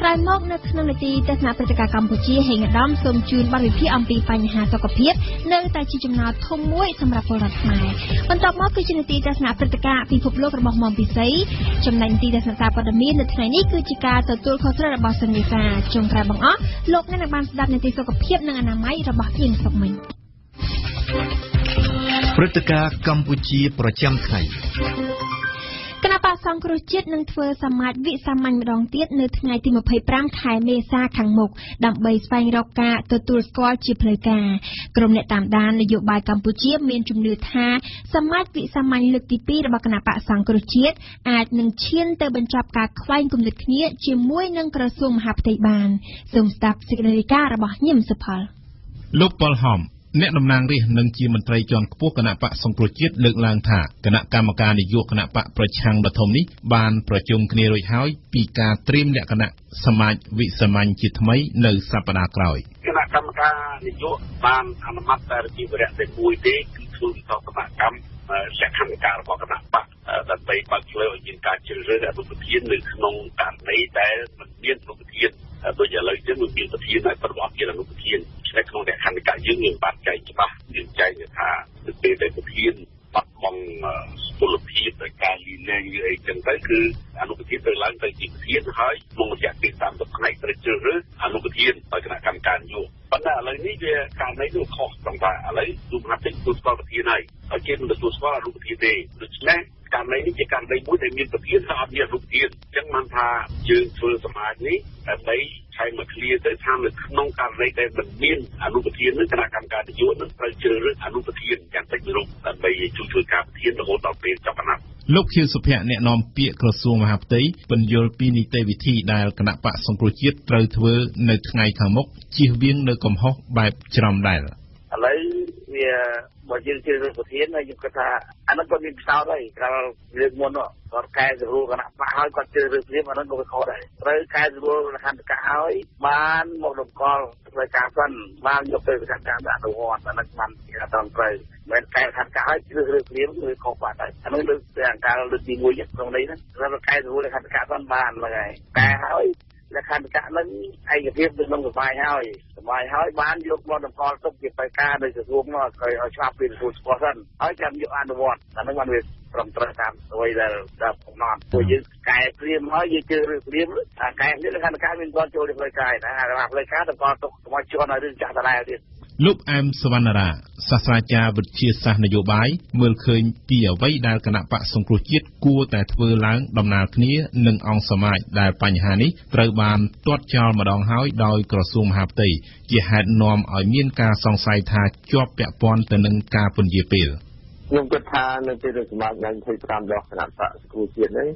ក្រោយមកនៅក្នុងនាទីទស្សនៈព្រឹត្តិការណ៍កម្ពុជាហេងឧត្តមសូមជូនបទវិភាគអំពីបញ្ហាសុខភាពនៅតែជាចំណោទធំមួយសម្រាប់ពលរដ្ឋខ្មែរបន្ទាប់មកគឺជានាទីទស្សនៈព្រឹត្តិការណ៍ពិភពលោករបស់មុំពិសីចំណែកនាទីទស្សនៈព័ត៌មាននៅថ្ងៃនេះគឺជាការទទួលខុសត្រូវរបស់សន្និសាចុងក្រោយបង្អស់លោកអ្នកនឹងបានស្ដាប់នាទីសុខភាពនិងអនាម័យរបស់យើងសុកមិញព្រឹត្តិការណ៍កម្ពុជាប្រចាំថ្ងៃគណៈប កសង្គ្រោះជាតិនឹងធ្វើសមាជវិសាមញ្ញម្ដងទៀតនៅថ្ងៃទី25ខែមេសាខាងមុខដើម្បីស្វែងរកការទទួលស្គាល់ជាផ្លូវការក្រុមអ្នកតាមដាននយោបាយកម្ពុជាមានជំនឿថាសមាជវិសាមញ្ញលើកទី2របស់គណៈបកសង្គ្រោះជាតិអាចនឹងឈានទៅបញ្ចប់ការខ្វែងគំនិតគ្នាជាមួយនឹងក្រសួងមហាផ្ទៃបានសូមស្ដាប់សេចក្តីរាយការណ៍របស់ញឹមសុផលលោកប៉ុលហំ អ្នកតំណាងរាស្ត្រនិងជាមន្ត្រីជាន់ខ្ពស់គណៈបកសង្គ្រោះជាតិលើកឡើងថាគណៈកម្មការនយោបាយគណៈបកប្រឆាំងដ៏ធំនេះបានប្រជុំគ្នារួចហើយពីការត្រៀមលក្ខណៈសមាជវិសាមញ្ញជាថ្មីនៅសប្តាហ៍ក្រោយគណៈកម្មការនយោបាយបានអនុម័តតែជាវរៈតែមួយទេគឺធ្វើវិសោធនកម្មលក្ខណៈការរបស់គណៈបកដើម្បីបើកផ្លូវឲ្យមានការជ្រើសរើសអនុប្រធាននៅក្នុងករណីដែលមិនមានអនុប្រធាន ដូចឥឡូវចឹងវាមានប្រធានហើយប្រវត្តិជាអនុប្រធាននៅក្នុងលក្ខណៈការយើងមានបាត់ចែកច្បាស់យើងចែកថាទៅពេលដែលប្រធានបាត់បង់ពលភាពដោយការលីលែងឬអីចឹងទៅគឺអនុប្រធានទៅឡើងទៅជាប្រធានហើយក្នុងរយៈពេល30ថ្ងៃត្រូវជ្រើសរើសអនុប្រធានឲ្យគណៈកម្មការយោប៉ុន្តែឥឡូវនេះវាករណីនោះខុសត្រង់ថាឥឡូវទូមហាតិចទទួលស្គាល់ប្រធានហើយហើយគេមិនទទួលស្គាល់អនុប្រធានទេដូច្នេះ ករណីនេះជាករណីមួយដែលមានប្រធានហើយអត់មានអនុប្រធានអញ្ចឹងបានថាយើងធ្វើសមាជនេះដើម្បីឆែកមកឃ្លាទៅថានៅក្នុងករណីដែលមិនមានអនុប្រធាននឹងគណៈកម្មការនយោបាយនឹងត្រូវជ្រើសរើសអនុប្រធានយ៉ាងតិចមួយរូបដើម្បីជួយជួយការប្រធានរហូតដល់ពេលចាប់អាណត្តិលោកខៀវសុភ័ក្រអ្នកនាំពាក្យក្រសួងមហាផ្ទៃពន្យល់ពីនីតិវិធីដែលគណៈបកសង្គ្រោះជាតិត្រូវធ្វើនៅថ្ងៃខាងមុខជៀសវាងនៅកំហុសបែបច្រំដែលឥឡូវវា បើយើងជឿរឿងប្រធានហើយខ្ញុំគិតថាអានោះគាត់មានផ្សោតហើយកាលលើកមុនគាត់កែសម្រួលគណៈបកហើយគាត់ជឿរឿងព្រាមអានោះក៏វាខុសដែរត្រូវកែសម្រួលលក្ខន្តិកៈហើយបានមកតម្កល់ធ្វើការសិនបានយកទៅសហការអនុវត្តអានោះបានជាអត់ត្រូវមិនកែខណ្ឌកាហើយឬរឿងព្រាមគឺខុសបាត់ហើយអានោះលើកតែអង្ការលើកទី1ក្នុងនេះណាត្រូវកែសម្រួលលក្ខន្តិកៈសិនបានហ្នឹងហើយកែហើយ លក្ខន្តិកៈនឹងឯកភាពទៅក្នុងសបាយហើយសបាយហើយបានយកមកតម្កល់ទុកជាបេការនៅក្រសួងនោះឲ្យឲ្យច្បាប់ពីទទួលស្គាល់សិនហើយចាំយកអនុវត្តអានឹងបានវាត្រឹមត្រូវតាមអ្វីដែលដែលកំណត់ពួកយើងកែព្រាមហើយយើងជឿរឿងព្រាមអាកែនេះលក្ខន្តិកៈមានគាត់ចូលទៅផ្លូវកាយណាអាផ្លូវការតម្កល់ទុកកុំឲ្យជន់ឲ្យរឿងចាស់ដដែលទៀត លោកអែមសវណ្ណារាសាស្ត្រាចារ្យវិទ្យាសាស្ត្រនយោបាយមើលឃើញពីអ្វីដែលគណៈបកសង្គ្រោះជាតិគួរតែធ្វើឡើងដំណើរគ្នានឹងអង្គសមាជដែលបញ្ហានេះត្រូវបានទាត់ចោលម្ដងហើយដោយក្រសួងមហាផ្ទៃជាហេតុនាំឲ្យមានការសង្ស័យថាជាប់ពាក់ព័ន្ធទៅនឹងការពន្យាពេល ខ្ញុំគិតថានៅពេលដែលសមាជថ្ងៃ25របស់គណៈបកសង្គ្រោះជាតិនេះ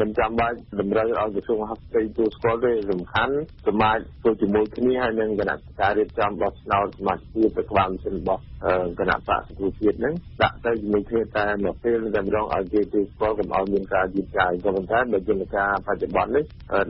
មិនចាំបាច់តម្រូវឲ្យក្រសួងហាផ្ទៃទូស្គាល់ទេសំខាន់សមាជធ្វើជាមួយគ្នាហើយនឹងគណៈការរៀបចំបោះឆ្នោតសមាជិកទៅក្បាលម៉ាស៊ីនរបស់គណៈបកសង្គ្រោះជាតិហ្នឹងដាក់ទៅជាមួយគ្នាតែមកពេលតែម្ដងឲ្យគេទូស្គាល់កុំឲ្យមានការយឺតយ៉ាវក៏ប៉ុន្តែបើយន្តការបច្ចុប្បន្ននេះ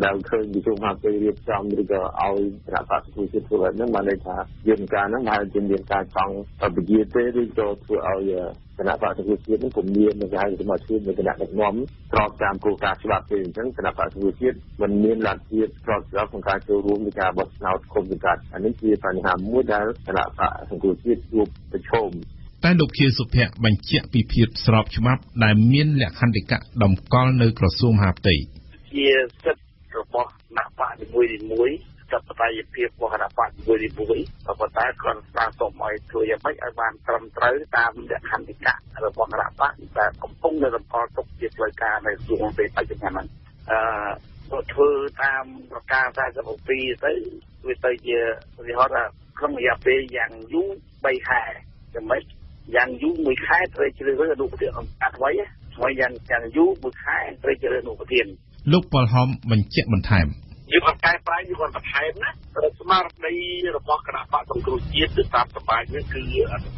ដែលឃើញក្រសួងហាផ្ទៃរៀបចំឬក៏ឲ្យគណៈបកសង្គ្រោះជាតិធ្វើហ្នឹងបានន័យថាយន្តការហ្នឹងហើយជាមានការចង់ពជាទេឬក៏ធ្វើឲ្យគណៈបកសង្គ្រោះជាតិនឹងពុំមាននៅហើយសមាជិកនៃគណៈដឹកនាំស្របតាមគោលការណ៍ច្បាប់ទេអញ្ចឹងគណៈបកសង្គ្រោះជាតិមិនមានលទ្ធភាពស្របច្បាប់ក្នុងការចូលរួមនៃការបោះឆ្នោតគុំសង្កាត់អានេះជាបញ្ហាមួយដែលគណៈបកសង្គ្រោះជាតិជួបប្រឈមតែលោកខៀវសុភ័ក្របញ្ជាក់ពីភាពស្របច្បាប់ដែលមានលក្ខន្តិកៈតម្កល់នៅក្រសួងមហាផ្ទៃជាសិទ្ធិរបស់គណៈបកនីមួយៗ សព្វតយភាពរបស់គណៈបកមួយនេះមួយក៏ប៉ុន្តែគ្រាន់ស្នើសុំឲ្យធ្វើយ៉ាងម៉េចឲ្យបានត្រឹមត្រូវតាមលក្ខន្តិកៈរបស់គណៈបកដែលកំពុងនៅរំកល់ទុកជាផ្លូវការនៅក្នុងពេលបច្ចុប្បន្នហ្នឹងអឺបើធ្វើតាមប្រការ47ទៅវាទៅជាឧទាហរណ៍ថាក្នុងរយៈពេលយ៉ាងយូរ3ខែយ៉ាងម៉េចយ៉ាងយូរមួយខែត្រូវជ្រើសរើសអនុប្រធានអង្គការថ្មីហើយយ៉ាងយ៉ាងយូរមួយខែត្រូវជ្រើសរើសអនុប្រធានលោកប៉ុលហំបញ្ជាក់បន្ថែម យើងអត់កែប្រែយើងអត់បន្ថែមណាស្មារតីរបស់គណៈបកសង្គ្រោះជាតិទៅតាមសមាជនេះគឺ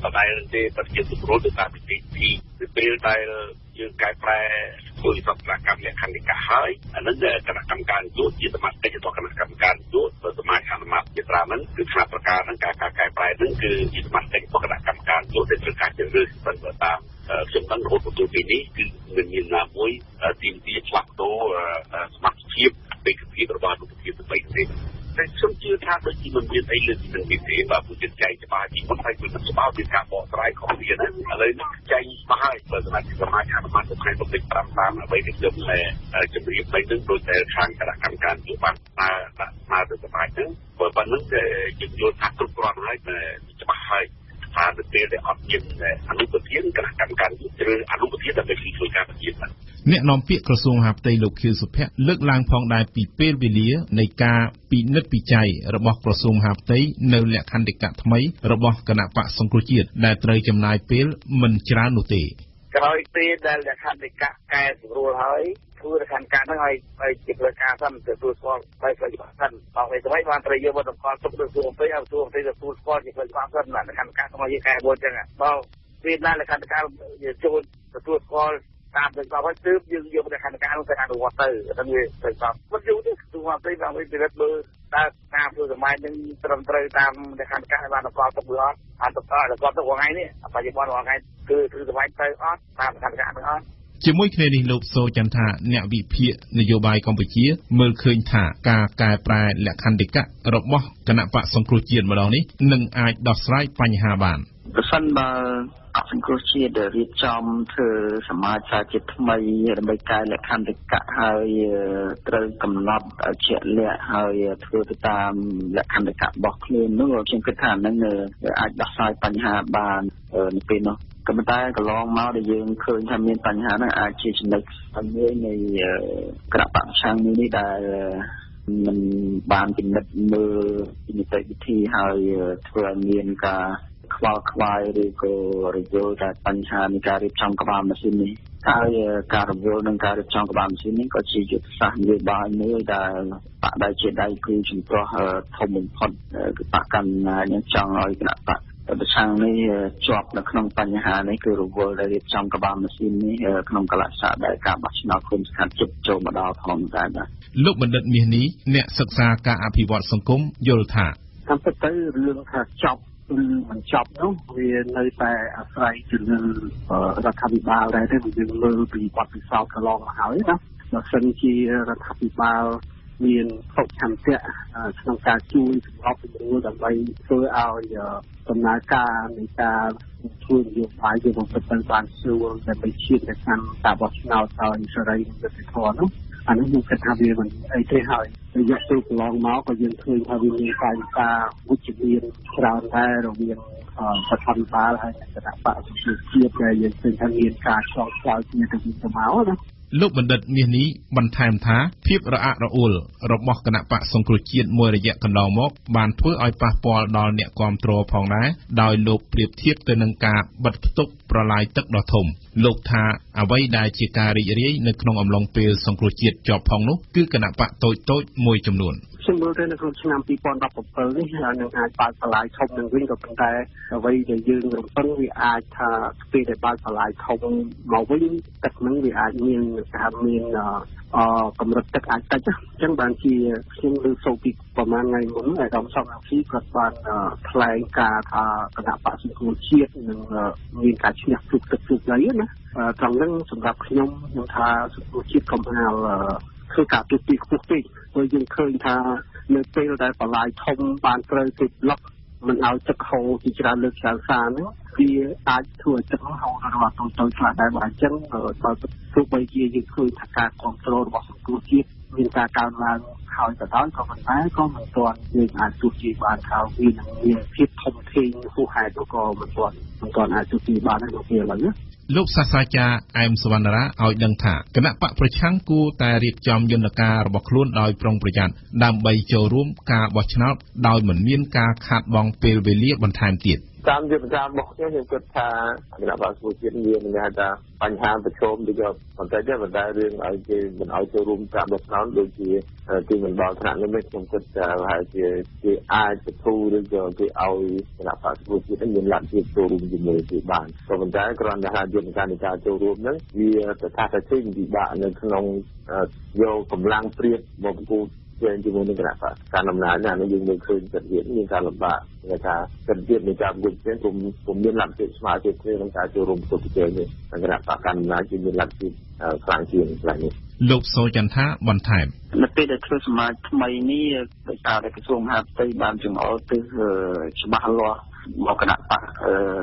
បដិសេធទេប្រជាពលរដ្ឋទៅតាមវិធីពីពេលដែលយើងកែប្រែធ្វើសកម្មកម្មលក្ខន្តិកៈហើយអានឹងគណៈកម្មការយោជាសមាជិករបស់គណៈកម្មការយោទៅសមាជអនុម័តជាត្រាហ្នឹងគឺខ្លះប្រការហ្នឹងការកែប្រែហ្នឹងគឺជាសមាជិករបស់គណៈកម្មការយោដែលត្រូវការជ្រើសរើសបើតាមខ្ញុំដឹងរហូតមកទល់ពេលនេះគឺមិនមានណាមួយទីមទីផ្លាស់ប្ដូរសមត្ថភាព បេក្ខភាពរបស់អនុប្រធានទៅបីទេតែខ្ញុំជឿថាដូចជាមិនមានអីលើពីនឹងទេបាទពួកចិត្តចែកច្បាស់ពីមុនហើយគឺច្បាស់ពីការបកស្រាយខុសគ្នាណាឥឡូវនេះចែកច្បាស់ហើយបើសមាជិកសមាជអនុម័តទៅថ្ងៃបំពេញ5តាមអ្វីដែលខ្ញុំជម្រាបទៅនឹងដូចតែខាងគណៈកម្មការជួបបានស្នើដាក់ស្នើទៅសមាជហ្នឹងបើប៉ុណ្្នឹងយើងយល់ថាគ្រប់គ្រាន់ហើយច្បាស់ហើយ ថាទៅពេលដែលអត់មានអនុប្រធានគណៈកម្មការជ្រើសអនុប្រធានដើម្បីជួយការប្រធានបាទអ្នកនាំពាក្យក្រសួងមហាផ្ទៃលោកខៀវសុភ័ក្រលើកឡើងផងដែរពីពេលវេលានៃការពិនិត្យពិច័យរបស់ក្រសួងមហាផ្ទៃនៅលក្ខន្តិកៈថ្មីរបស់គណៈបកសង្គ្រោះជាតិដែលត្រូវចំណាយពេលមិនច្រើននោះទេ ក្រោយពេលដែលលក្ខន្តិកៈកែសម្រួលហើយធ្វើលក្ខន្តិកៈហ្នឹងឲ្យឲ្យជាផ្លូវការសិនទទួលស្គាល់ by ផ្លូវច្បាប់សិនបងឯងបានត្រូវយកមកតម្កល់ទុកទៅសួរអំពីឲ្យសួរអំពីទទួលស្គាល់ជាផ្លូវច្បាប់សិនលក្ខន្តិកៈរបស់យើងកែមួយអញ្ចឹងបងពេលណាលក្ខន្តិកៈចូលទទួលស្គាល់តាមទៅដល់ហើយទើបយើងយកលក្ខន្តិកៈនោះទៅអនុវត្តទៅហ្នឹងវាទៅដល់មិនយូរទេទូមកទៅបងវិរិទ្ធមើល តើតាមធ្វើសម័យនឹងត្រឹមត្រូវតាមលក្ខន្តិកៈបានអកលទុកឬអត់អត់ទៅអត់ទៅថ្ងៃនេះបច្ចុប្បន្នថ្ងៃគឺគឺសម័យទៅអត់តាមលក្ខន្តិកៈនឹងអត់ជាមួយគ្នានេះលោកសូចន្ទថាអ្នកវិភាគនយោបាយកម្ពុជា មើលឃើញថាការកែប្រែលក្ខន្តិកៈរបស់គណៈបកសង្គ្រោះជាតិម្ដងនេះនឹងអាចដោះស្រាយបញ្ហាបាន ប្រសិនបើអសង្គ្រោះជាតិរៀបចំធ្វើសមាជសាជាថ្មីដើម្បីកែលក្ខន្តិកៈហើយត្រូវកំណត់ជាក់លាក់ហើយធ្វើទៅតាមលក្ខន្តិកៈរបស់ខ្លួននោះខ្ញុំគិតថានឹងអាចដោះស្រាយបញ្ហាបាននៅពេលនោះក៏ប៉ុន្តែកន្លងមកដែលយើងឃើញថាមានបញ្ហាហ្នឹងអាចជាចំណុចមួយនៃក្របបច្ឆាំងនេះដែលมันបានពិនិត្យមើលនីតិវិធីហើយធ្វើឲ្យមានការ ខ្វល់ខ្វាយឬក៏រយល់តែបញ្ហានៃការរៀបចំក្បាលម៉ាស៊ីននេះហើយការរវល់នឹងការរៀបចំក្បាលម៉ាស៊ីននេះក៏ជាយុទ្ធសាស្ត្រនយោបាយមួយដែលបកដៃជាដៃគឺជំទាស់ធំបំផុតគឺបកកណ្ណានឹងចង់ឲ្យគណៈបកប្រឆាំងនេះជាប់នៅក្នុងបញ្ហានេះគឺរវល់ដែលរៀបចំក្បាលម៉ាស៊ីននេះក្នុងកលៈស័កដែលការបោះឆ្នោតគុំស្ខាត់ជិតចូលមកដល់ផងដែរបាទលោកបណ្ឌិតមាសនេះអ្នកសិក្សាការអភិវឌ្ឍសង្គមយល់ថាតាមពិតទៅរឿងថាចប់ ឬមិនចប់នោះវានៅតែអាស្រ័យទៅលើរដ្ឋាភិបាលដែរទេយើងមើលពីបទពិសោធន៍កន្លងមកហើយណាបើសិនជារដ្ឋាភិបាល មានសុខឆន្ទៈក្នុងការជួយសម្របសម្រួលដើម្បីធ្វើឲ្យដំណើរការនៃការធ្វើនយោបាយជាបំពេញទៅបានស្រួលដើម្បីឈានទៅកាន់ការបោះឆ្នោតឲ្យសេរីនិងយុត្តិធម៌នោះអានេះខ្ញុំគិតថាវាមិនអីទេហើយរយៈពេលកន្លងមកក៏យើងឃើញថាវាមានការវិការវិជ្ជមានច្រើនដែររវាងរដ្ឋាភិបាលហើយគណៈបកសង្គ្រោះជាតិដែលយើងឃើញថាមានការឆ្លងឆ្លើយគ្នាទៅវិញទៅមកណា លោកបណ្ឌិតមាសនេះបន្ថែមថាភាពរអាក់រអួលរបស់គណៈបកសង្គ្រោះជាតិមួយរយៈកន្លងមក បានធ្វើឲ្យប៉ះពាល់ដល់អ្នកគាំទ្រផងដែរដោយលោកប្រៀបធៀបទៅនឹងការបិទផ្ទុកប្រឡាយទឹកដ៏ធំ លោកថាអ្វីដែលជាការរីករាយនៅក្នុងអំឡុងពេលសង្គ្រោះជាតិជាប់ផងនោះគឺគណៈបកតូចៗមួយចំនួន ខ្ញុំមើលទៅនៅក្នុងឆ្នាំ2017នេះនឹងអាចបើកបន្លាយធំនឹងវិញក៏ប៉ុន្តែអ្វីដែលយើងរំពឹងវាអាចថាពេលដែលបើកបន្លាយធំមកវិញទឹកនឹងវាអាចមានគេហៅមានអកម្រិតទឹកអាចតិចអញ្ចឹងបានជាខ្ញុំលើកសូពីប្រហែលថ្ងៃមុនអាដាមសំអាស៊ីគាត់បានថ្លែងការថាគណៈបក្សសង្គ្រោះជាតិនឹងមានការឈ្នះជុកទឹកជុកដីណាត្រង់ហ្នឹងសម្រាប់ខ្ញុំខ្ញុំថាសង្គ្រោះជាតិកំហាលធ្វើការទូទីខ្ពស់ពេក ព្រោះយើងឃើញថានៅពេលដែលបលាយធំបានត្រូវគេប្លុកមិនឲ្យទឹកហូរជាច្រើនលើកច្រើនសារហ្នឹងវាអាចធ្វើឲ្យទឹកហូររបស់តូចតូចខ្លះដែរបើអញ្ចឹងបើទោះបីជាយើងឃើញថាការគ្រប់គ្រងរបស់សង្គមជាតិមានការកើនឡើងហើយក៏ដោយក៏ប៉ុន្តែក៏មិនទាន់យើងអាចទស្សន៍បានថាវានឹងមានភាពធំធេងហួសហេតុក៏មិនទាន់មិនទាន់អាចទស្សន៍បាននៅពេលឥឡូវណា លោកសាស្ត្រាចារ្យអែមសវណ្ណរាឲ្យដឹងថាគណៈបកប្រឆាំងគួរតែរៀបចំយន្តការរបស់ខ្លួនដោយប្រុងប្រយ័ត្នដើម្បីចូលរួមការបោះឆ្នោតដោយមិនមានការខាតបង់ពេលវេលាបន្ថែមទៀត។ តាមយុទ្ធសាស្ត្ររបស់ខ្ញុំខ្ញុំគិតថាគណៈបក្សប្រជាជាតិមានគេហៅថាបញ្ហាប្រឈមដូចបន្តិចទេប៉ុន្តែរឿងឲ្យគេមិនឲ្យចូលរួមការបោះឆ្នោតដូចជាទីមិនដល់ថ្នាក់នេះខ្ញុំគិតថាប្រហែលជាគេអាចទៅធូរឬក៏គេឲ្យគណៈបក្សប្រជាជាតិមានលទ្ធភាពចូលរួមជាមួយគេបានក៏ប៉ុន្តែគ្រាន់តែថាយន្តការនៃការចូលរួមហ្នឹងវាស្ថានភាពពិបាកនៅក្នុងយកកម្លាំងព្រៀបមកប្រគ ល់ជាជាមួយនឹងគណៈបកការដំណើរនេះអានេះយើងមើលឃើញទៅទៀតមានការលំបាកគេថាកិត្តិយសនៃការប្រកួតប្រជែងពុំពុំមានលទ្ធភាពស្មើភាពគ្នាក្នុងការចូលរួមប្រកួតប្រជែងនេះគណៈបកកណ្ដាលជាមានលទ្ធភាពខ្លាំងជាងខ្លាំងនេះលោកសូចន្ទថាបន្ថែមនៅពេលដែលធ្វើសមាជថ្មីនេះដោយសារតែក្រសួងមហាផ្ទៃបានចង្អុលទិសច្បាស់លាស់មកគណៈបក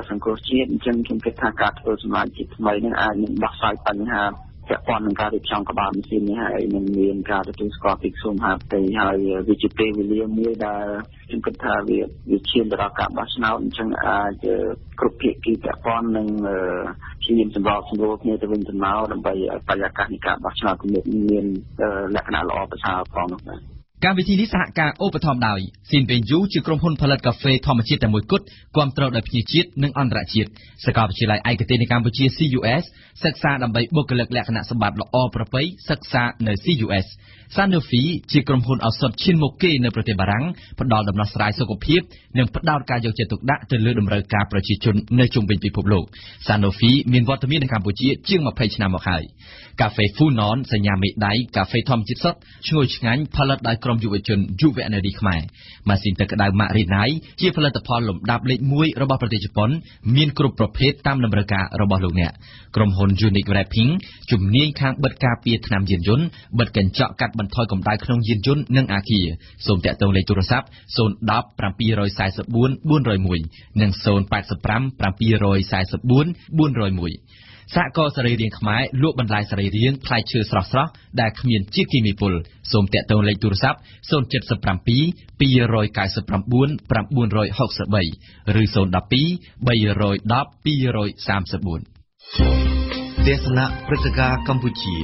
សង្គ្រោះជាតិអញ្ចឹងខ្ញុំគិតថាការធ្វើសមាជថ្មីនេះអាចនឹងដោះស្រាយបញ្ហា ពាក់ព័ន្ធនឹងការរៀបចំក្បាលម៉ាស៊ីននេះហើយនឹងមានការទទួលស្គាល់ពីក្រសួងមហាផ្ទៃហើយវាជាពេលវេលាមួយដែលខ្ញុំគិតថាវាវាឈានទៅដល់ការបោះឆ្នោតអញ្ចឹងអាចគ្រប់ភាគីពាក់ព័ន្ធនឹងព្យាយាមសម្របសម្រួលគ្នាទៅវិញទៅមកដើម្បីឲ្យបរិយាកាសនៃការបោះឆ្នោតមានលក្ខណៈល្អប្រសើរផងនោះបាទ កម្មវិធីនេះសហការឧបត្ថម្ភដោយស៊ីនពេញយូជាក្រុមហ៊ុនផលិតកាហ្វេធម្មជាតិតែមួយគត់គាំទ្រដោយភ្ញៀវជាតិនិងអន្តរជាតិសាកលវិទ្យាល័យឯកទេសនៅកម្ពុជា CUS សិក្សាដើម្បីបុគ្គលិកលក្ខណៈសម្បត្តិល្អប្រពៃសិក្សានៅ CUS Sanofi ជាក្រុមហ៊ុនឱសថឈានមុខគេនៅប្រទេសបារាំងផ្ដល់ដំណោះស្រាយសុខភាពនិងផ្ដោតការយកចិត្តទុកដាក់ទៅលើតម្រូវការប្រជាជននៅជុំវិញពិភពលោក Sanofi មានវត្តមាននៅកម្ពុជាជាង20ឆ្នាំមកហើយកាហ្វេ Funon សញ្ញាមេដៃកាហ្វេធម្មជាតិសុទ្ធឈ្ងុយឆ្ងាញ់ផលិតដោយក្រុមយុវជនយុវនារីខ្មែរម៉ាស៊ីនទឹកក្តៅ Marinai ជាផលិតផលលំដាប់លេខ1របស់ប្រទេសជប៉ុន មានគ្រប់ប្រភេទតាមតម្រូវការរបស់លោកអ្នកក្រុមហ៊ុន Unique Wrapping ជំនាញខាងបិទការពារថ្នាំយានយន្តបិទកញ្ចក់កាត់បន្ថយកម្ដៅក្នុងយានយន្តនិងអាគារសូមតាក់ទងលេខទូរស័ព្ទ010 744 401និង085 744 401 សហគមន៍សរីរាង្គខ្មែរលក់បន្លែសរីរាង្គផ្លែឈើស្រស់ៗដែលគ្មានជាតិគីមីពុលសូមតាក់ទងលេខទូរស័ព្ទ077 299 963ឬ012 310 234ទេសនាព្រឹត្តិការណ៍កម្ពុជា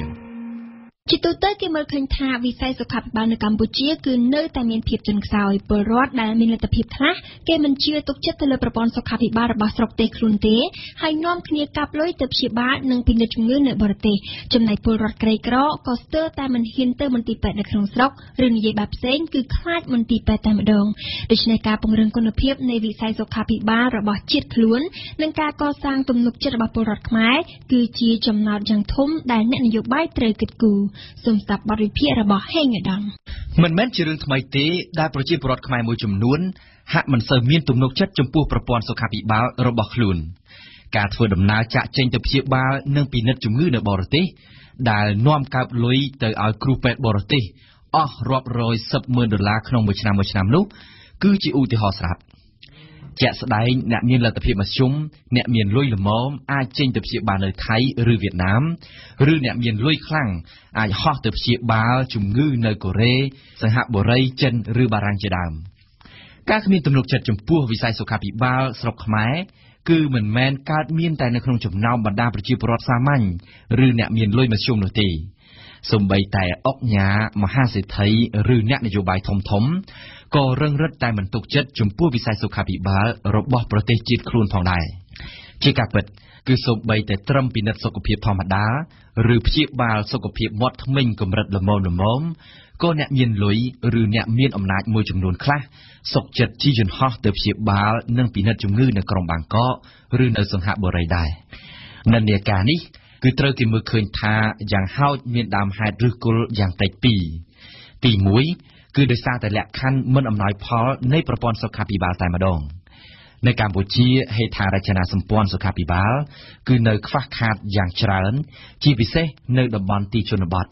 ជាទូទៅគេមើលឃើញថាវិស័យសុខាភិបាលនៅកម្ពុជាគឺនៅតែមានភាពទន់ខ្សោយពលរដ្ឋដែលមានលទ្ធភាពខ្លះគេមិនជឿទុកចិត្តទៅលើប្រព័ន្ធសុខាភិបាលរបស់ស្រុកទេខ្លួនទេហើយនាំគ្នាកាប់លុយទៅព្យាបាលនិងពិនិត្យជំងឺនៅបរទេសចំណែកពលរដ្ឋក្រីក្រក៏ស្ទើរតែមិនហ៊ានទៅមន្ទីរពេទ្យនៅក្នុងស្រុកឬនិយាយបែបផ្សេងគឺខ្លាចមន្ទីរពេទ្យតែម្ដងដូច្នេះការពង្រឹងគុណភាពនៃវិស័យសុខាភិបាលរបស់ជាតិខ្លួននិងការកសាងទំនុកចិត្តរបស់ពលរដ្ឋខ្មែរគឺជាចំណោទយ៉ាងធំដែលអ្នកនយោបាយត្រូវគិតគូរសូមស្ដាប់បទវិភាគរបស់ហេងឧត្តមមិនមែនជារឿងថ្មីទេដែលប្រជាពលរដ្ឋខ្មែរមួយចំនួនហាក់មិនសូវមានទំនុកចិត្តចំពោះប្រព័ន្ធសុខាភិបាលរបស់ខ្លួនការធ្វើដំណើរចាក់ចេញទៅព្យាបាលនិងពិនិត្យជំងឺនៅបរទេសដែលនាំកើបលុយទៅឲ្យគ្រូពេទ្យបរទេសអស់រាប់រយសិបម៉ឺនដុល្លារក្នុងមួយឆ្នាំមួយឆ្នាំនោះគឺជាឧទាហរណ៍ស្រាប់ ជាក់ស្ដែងអ្នកមានលទ្ធភាពមធ្យមអ្នកមានលុយល្មមអាចចេញទៅព្យាបាលនៅថៃឬវៀតណាមឬអ្នកមានលុយខ្លាំងអាចហោះទៅព្យាបាលជំងឺនៅកូរ៉េសហបុរីចិនឬបារាំងជាដើមការគ្មានទំនុកចិត្តចំពោះវិស័យសុខាភិបាលស្រុកខ្មែរគឺមិនមែនកើតមានតែនៅក្នុងចំណោមបណ្ដាប្រជាពលរដ្ឋសាមញ្ញឬអ្នកមានលុយមធ្យមនោះទេសូម្បីតែអុកញ៉ាមហាសេដ្ឋីឬអ្នកនយោបាយធំធំ ក៏រឹងរិតតែមិនទុកចិត្តចំពោះវិស័យសុខាភិបាលរបស់ប្រទេសជាតិខ្លួនផងដែរជាការពិតគឺសូម្បីតែត្រឹមពិនិត្យសុខភាពធម្មតាឬព្យាបាលសុខភាពមាត់ធ្មេញកម្រិតល្មមល្មមក៏អ្នកមានលុយឬអ្នកមានអំណាចមួយចំនួនខ្លះសុកចិត្តជិះយន្តហោះទៅព្យាបាលនិងពិនិត្យជំងឺនៅក្រុងបាងកកឬនៅសង្ហបុរីដែរនិន្នាការនេះគឺត្រូវគេមើលឃើញថាយ៉ាងហោចមានដើមហេតុឬគល់យ៉ាងតិចពីរទី1 គឺដោយសារតែលក្ខខណ្ឌមិនអំណោយផលនៃប្រព័ន្ធសុខាភិបាលតែម្ដងនៅកម្ពុជាហេដ្ឋារចនាសម្ព័ន្ធសុខាភិបាល គឺនៅខ្វះខាតយ៉ាងច្រើន ជាពិសេសនៅតំបន់ទីជនបទ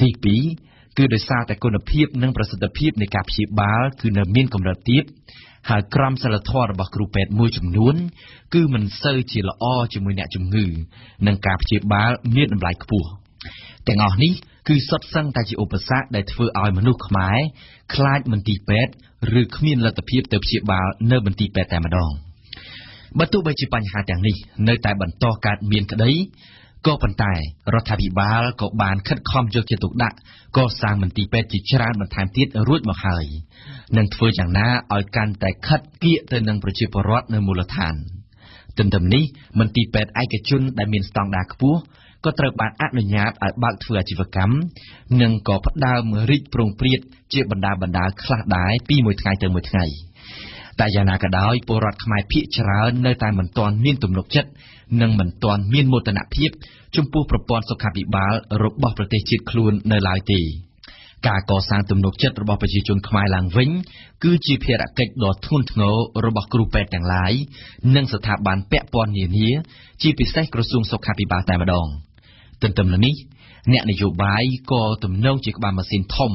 ទី2គឺដោយសារតែគុណភាពនិងប្រសិទ្ធភាពនៃការព្យាបាលគឺនៅមានកម្រិតទាបហើយក្រមសីលធម៌របស់គ្រូពេទ្យមួយចំនួន គឺមិនសូវជាល្អជាមួយអ្នកជំងឺ និងការព្យាបាលមានតម្លៃខ្ពស់ទាំងអស់នេះ គឺសុទ្ធសឹងតែជាឧបសគ្គដែលធ្វើឲ្យមនុស្សខ្មែរខ្លាចមន្ទីរពេទ្យឬគ្មានលទ្ធភាពទៅព្យាបាលនៅមន្ទីរពេទ្យតែម្ដងបើទោះបីជាបញ្ហាទាំងនេះ នៅតែបន្តកើតមានក្តីក៏ប៉ុន្តែរដ្ឋាភិបាលក៏បានខិតខំយកចិត្តទុកដាក់កសាងមន្ទីរពេទ្យជាច្រើនបន្ថែមទៀតរួចមកហើយនឹងធ្វើយ៉ាងណាឲ្យកាន់តែខិតគៀកទៅនឹងប្រជាពលរដ្ឋនៅមូលដ្ឋានទន្ទឹមនេះមន្ទីរពេទ្យឯកជនដែលមានស្តង់ដារខ្ពស់ ក៏ត្រូវបានអនុញ្ញាតឲ្យបើកធ្វើអាជីវកម្មនិងក៏ផ្ដើមរីកប្រងព្រាតជាបណ្ដាបណ្ដាខ្លះដែរពីមួយថ្ងៃទៅមួយថ្ងៃតែយ៉ាងណាក៏ដោយពលរដ្ឋខ្មែរភាគច្រើននៅតែមិនទាន់មានទំនុកចិត្តនិងមិនទាន់មានមោទនភាពចំពោះប្រព័ន្ធសុខាភិបាលរបស់ប្រទេសជាតិខ្លួននៅឡើយទេការកសាងទំនុកចិត្តរបស់ប្រជាជនខ្មែរឡើងវិញ គឺជាភារកិច្ចដ៏ធ្ងន់ធ្ងររបស់គ្រូពេទ្យទាំងឡាយនិងស្ថាប័នពាក់ព័ន្ធនានា ជាពិសេសក្រសួងសុខាភិបាលតែម្ដង។ ទន្ទឹមនឹងនេះអ្នកនយោបាយក៏ទំនងជាក្បាលម៉ាស៊ីនធំ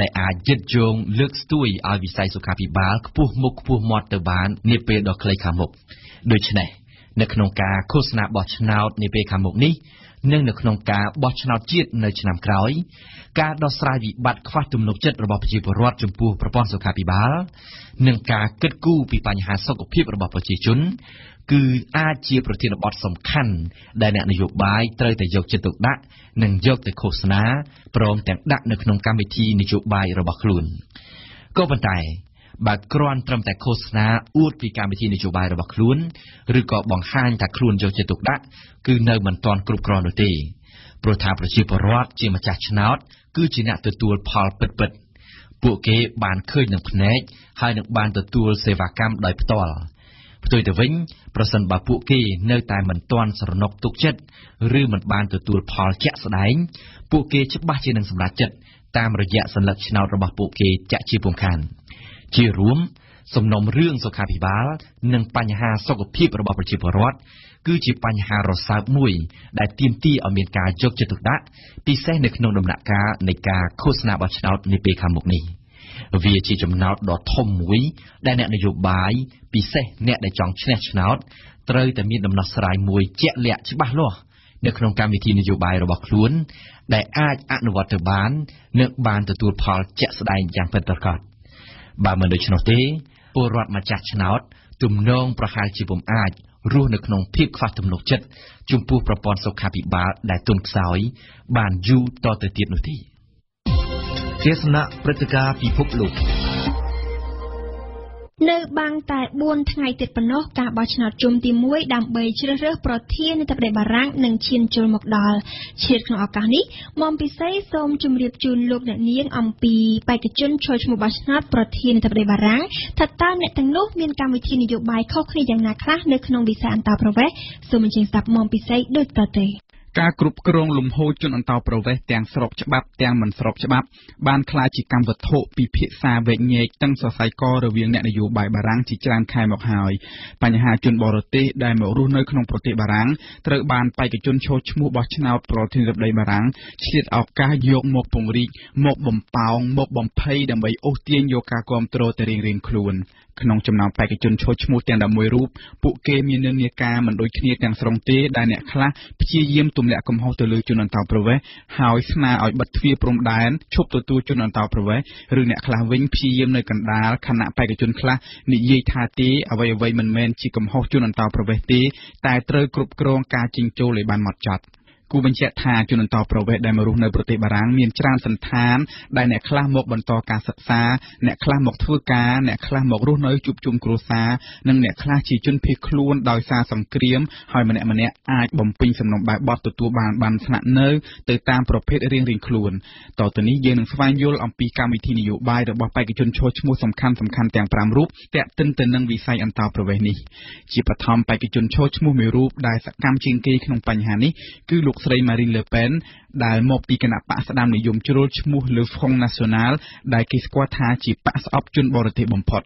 ដែលអាចយឹតយងលើកស្ទួយឲ្យវិស័យសុខាភិបាលខ្ពស់មុខខ្ពស់មាត់ទៅបាននាពេលដ៏ខ្លីខាងមុខដូច្នេះនៅក្នុងការឃោសនាបោះឆ្នោតនាពេលខាងមុខនេះនិងនៅក្នុងការបោះឆ្នោតជាតិនៅឆ្នាំក្រោយ ការដោះស្រាយវិបត្តិខ្វះទំនុកចិត្តរបស់ប្រជាពលរដ្ឋចំពោះប្រព័ន្ធសុខាភិបាល និងការគិតគូរពីបញ្ហាសុខភាពរបស់ប្រជាជន គឺអាចជាប្រធានបទសំខាន់ដែលអ្នកនយោបាយត្រូវតែយកចិត្តទុកដាក់និងយកទៅឃោសនាព្រមទាំងដាក់នៅក្នុងកម្មវិធីនយោបាយរបស់ខ្លួនក៏ប៉ុន្តែបើគ្រាន់ត្រឹមតែឃោសនាអួតពីកម្មវិធីនយោបាយរបស់ខ្លួនឬក៏បង្ហាញថាខ្លួនយកចិត្តទុកដាក់គឺនៅមិនទាន់គ្រប់គ្រាន់នោះទេព្រោះថាប្រជាពលរដ្ឋជាម្ចាស់ឆ្នោត គឺជាអ្នកទទួលផលពិតពិតពួកគេបានឃើញនឹងភ្នែកហើយនឹងបានទទួលសេវាកម្មដោយផ្ទាល់ផ្ទុយទៅវិញ ប្រសិនបើពួកគេនៅតែមិនទាន់ស្រណុកទុកចិត្តឬមិនបានទទួលផលជាក់ស្ដែង ពួកគេច្បាស់ជានឹងសម្រេចចិត្តតាមរយៈសញ្ញាឆ្នោតរបស់ពួកគេចាក់ជាពុំខានជារួមសំណុំរឿងសុខាភិបាល និងបញ្ហាសុខភាពរបស់ប្រជាពលរដ្ឋគឺជាបញ្ហារសើបមួយ ដែលទាមទារឲ្យមានការយកចិត្តទុកដាក់ពិសេសនៅក្នុងដំណាក់កាលនៃការឃោសនាបោះឆ្នោតនាពេលខាងមុខនេះ។ វាជាចំណោទដ៏ធំមួយ ដែលអ្នកនយោបាយពិសេសអ្នកដែលចង់ឈ្នះឆ្នោតត្រូវតែមានដំណោះស្រាយមួយជាក់លាក់ច្បាស់លាស់នៅក្នុងកម្មវិធីនយោបាយរបស់ខ្លួន ដែលអាចអនុវត្តទៅបាននិងបានទទួលផលជាក់ស្ដែងយ៉ាងពិតប្រាកដបើមិនដូច្នោះទេពលរដ្ឋម្ចាស់ឆ្នោត ទំនងប្រហែលជាពុំអាចរស់នៅក្នុងភាពខ្វះទំនុកចិត្តចំពោះប្រព័ន្ធសុខាភិបាលដែលទន់ខ្សោយបានយូរតទៅទៀតនោះទេ ទេសនាព្រឹត្តិការណ៍ពិភពលោកនៅបាំងតែ4ថ្ងៃទៀតប៉ុណ្ណោះការបោះឆ្នោតជុំទី1ដើម្បីជ្រើសរើសប្រធានាធិបតីបារាំងនឹងឈានចូលមកដល់ឈានក្នុងឱកាសនេះមុំពិសេសសូមជម្រាបជូនលោកអ្នកនាងអំពីបេក្ខជនចូលឈ្មោះបោះឆ្នោតប្រធានាធិបតីបារាំងថាតើអ្នកទាំងនោះមានកម្មវិធីនយោបាយខុសគ្នាយ៉ាងណាខ្លះនៅក្នុងវិស័យអន្តរប្រវេសន៍សូមអញ្ជើញស្ដាប់មុំពិសេសដូចតទៅ ការគ្រប់គ្រងលំហូរជនអន្តោប្រវេសន៍ទាំងស្របច្បាប់ ទាំងមិនស្របច្បាប់ បានក្លាយជាកម្មវត្ថុពិភាក្សាវែកញែកទាំងសរសៃករវាងអ្នកនយោបាយបារាំងជាច្រើនខែមកហើយ បញ្ហាជនបរទេសដែលមករស់នៅក្នុងប្រទេសបារាំងត្រូវបានបេក្ខជនចូលឈ្មោះបោះឆ្នោតប្រធានាធិបតីបារាំងឆ្លៀតឱកាសយកមកពង្រីក មកបំប៉ោង មកបំភ័យដើម្បីអូសទាញយកការគ្រប់គ្រងទៅរៀងៗខ្លួន ក្នុងចំណោមបេក្ខជនចូលឈ្មោះទាំង 11 រូប ពួកគេមាននិន្នាការមិនដូចគ្នាទាំងស្រុងទេ ដែលអ្នកខ្លះព្យាយាមទម្លាក់កំហុសទៅលើជនអន្តោប្រវេសន៍ ហើយស្នើឲ្យបិទទ្វារព្រំដែន ឈប់ទទួលជនអន្តោប្រវេសន៍ ឬអ្នកខ្លះវិញព្យាយាមនៅកណ្ដាល ខណៈបេក្ខជនខ្លះនិយាយថាទេអ្វីៗមិនមែនជាកំហុសជនអន្តោប្រវេសន៍ទេ តែត្រូវគ្រប់គ្រងការជិញ្ចូលឲ្យបានម៉ត់ចត់ គូបញ្ជាក់ថា ជនអន្តោប្រវេសន៍ដែលមករស់នៅប្រទេសបារាំងមានច្រើនសន្តាន ដែលអ្នកខ្លះមកបន្តការសិក្សា អ្នកខ្លះមកធ្វើការ អ្នកខ្លះមករស់នៅជួបជុំគ្រួសារ និងអ្នកខ្លះជាជនភៀសខ្លួនដោយសារសង្គ្រាម ហើយម្នាក់ម្នាក់អាចបំពេញសំណុំបែបបទទទួលបានបានស្នាក់នៅទៅតាមប្រភេទរៀងៗខ្លួនតទៅនេះយើងនឹងស្វែងយល់អំពីកម្មវិធីនយោបាយរបស់បេក្ខជនឈរឈ្មោះសំខាន់សំខាន់ទាំង5រូបតាក់ទិនទៅនឹងវិស័យអន្តោប្រវេសន៍នេះជាបឋមបេក្ខជនឈរឈ្មោះមួយរូបដែលសកម្មជាងគេក្នុងបញ្ហានេះគឺលោកស្រី Marine Le Pen ដែលមកពីគណៈបកស្ដាមនិយមជ្រុលឈ្មោះ Le Front National ដែលគេស្គាល់ថាជាបកស្អប់ជនបរទេសបំផុត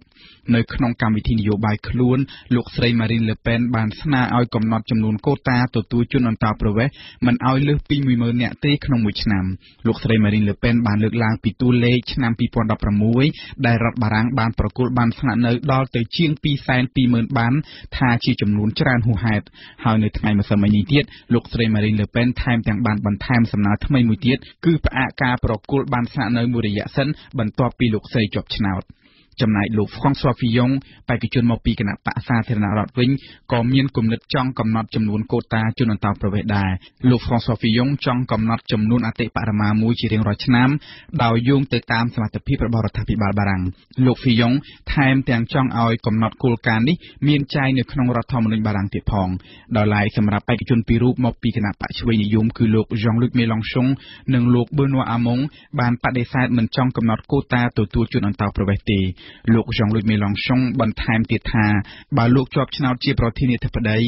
នៅក្នុងកម្មវិធីនយោបាយខ្លួន លោកស្រី Marine Le Pen បានស្នើឲ្យកំណត់ចំនួនកូតាទទួលជនអន្តោប្រវេសន៍មិនឲ្យលើសពី10000នាក់ទេក្នុងមួយឆ្នាំលោកស្រី Marine Le Pen បានលើកឡើងពីតួលេខឆ្នាំ2016ដែលរដ្ឋបារាំងបានប្រគល់បានស្នាក់នៅដល់ទៅជាង220,000បាន ថាជាចំនួនច្រើនហួសហេតុហើយនៅថ្ងៃម្សិលមិញនេះទៀតលោកស្រី Marine Le Pen ថែមទាំងបានបន្ថែមសំណើថ្មីមួយទៀត គឺផ្អាកការប្រគល់បានស្នាក់នៅមួយរយៈសិន បន្ទាប់ពីលោកស្រីជាប់ឆ្នោត។ ចំណែកលោក François Fillon បេក្ខជនមកពីគណៈបកសាធារណរដ្ឋវិញក៏មានគំនិតចង់កំណត់ចំនួនកូតាជនអន្តោប្រវេសន៍ដែរលោក François Fillon ចង់កំណត់ចំនួនអតិបរមាមួយជារៀងរាល់ឆ្នាំដោយយោងទៅតាមសមត្ថភាពរបស់រដ្ឋាភិបាលបារាំងលោក Fillon ថែមទាំងចង់ឲ្យកំណត់គោលការណ៍នេះមានចែងនៅក្នុងរដ្ឋធម្មនុញ្ញបារាំងទៀតផងដោយឡែកសម្រាប់បេក្ខជនពីររូបមកពីគណៈបកឆ្វេងនិយមគឺលោក Jean-Luc Mélenchon និងលោក Benoît Hamon បានបដិសេធមិនចង់កំណត់កូតាទទួលជនអន្តោប្រវេសន៍ទេលោកយ៉ងលួចមេឡុងសុងបន្ថែមទៀតថាបើលោកជាប់ឆ្នោតជាប្រធានាធិបតី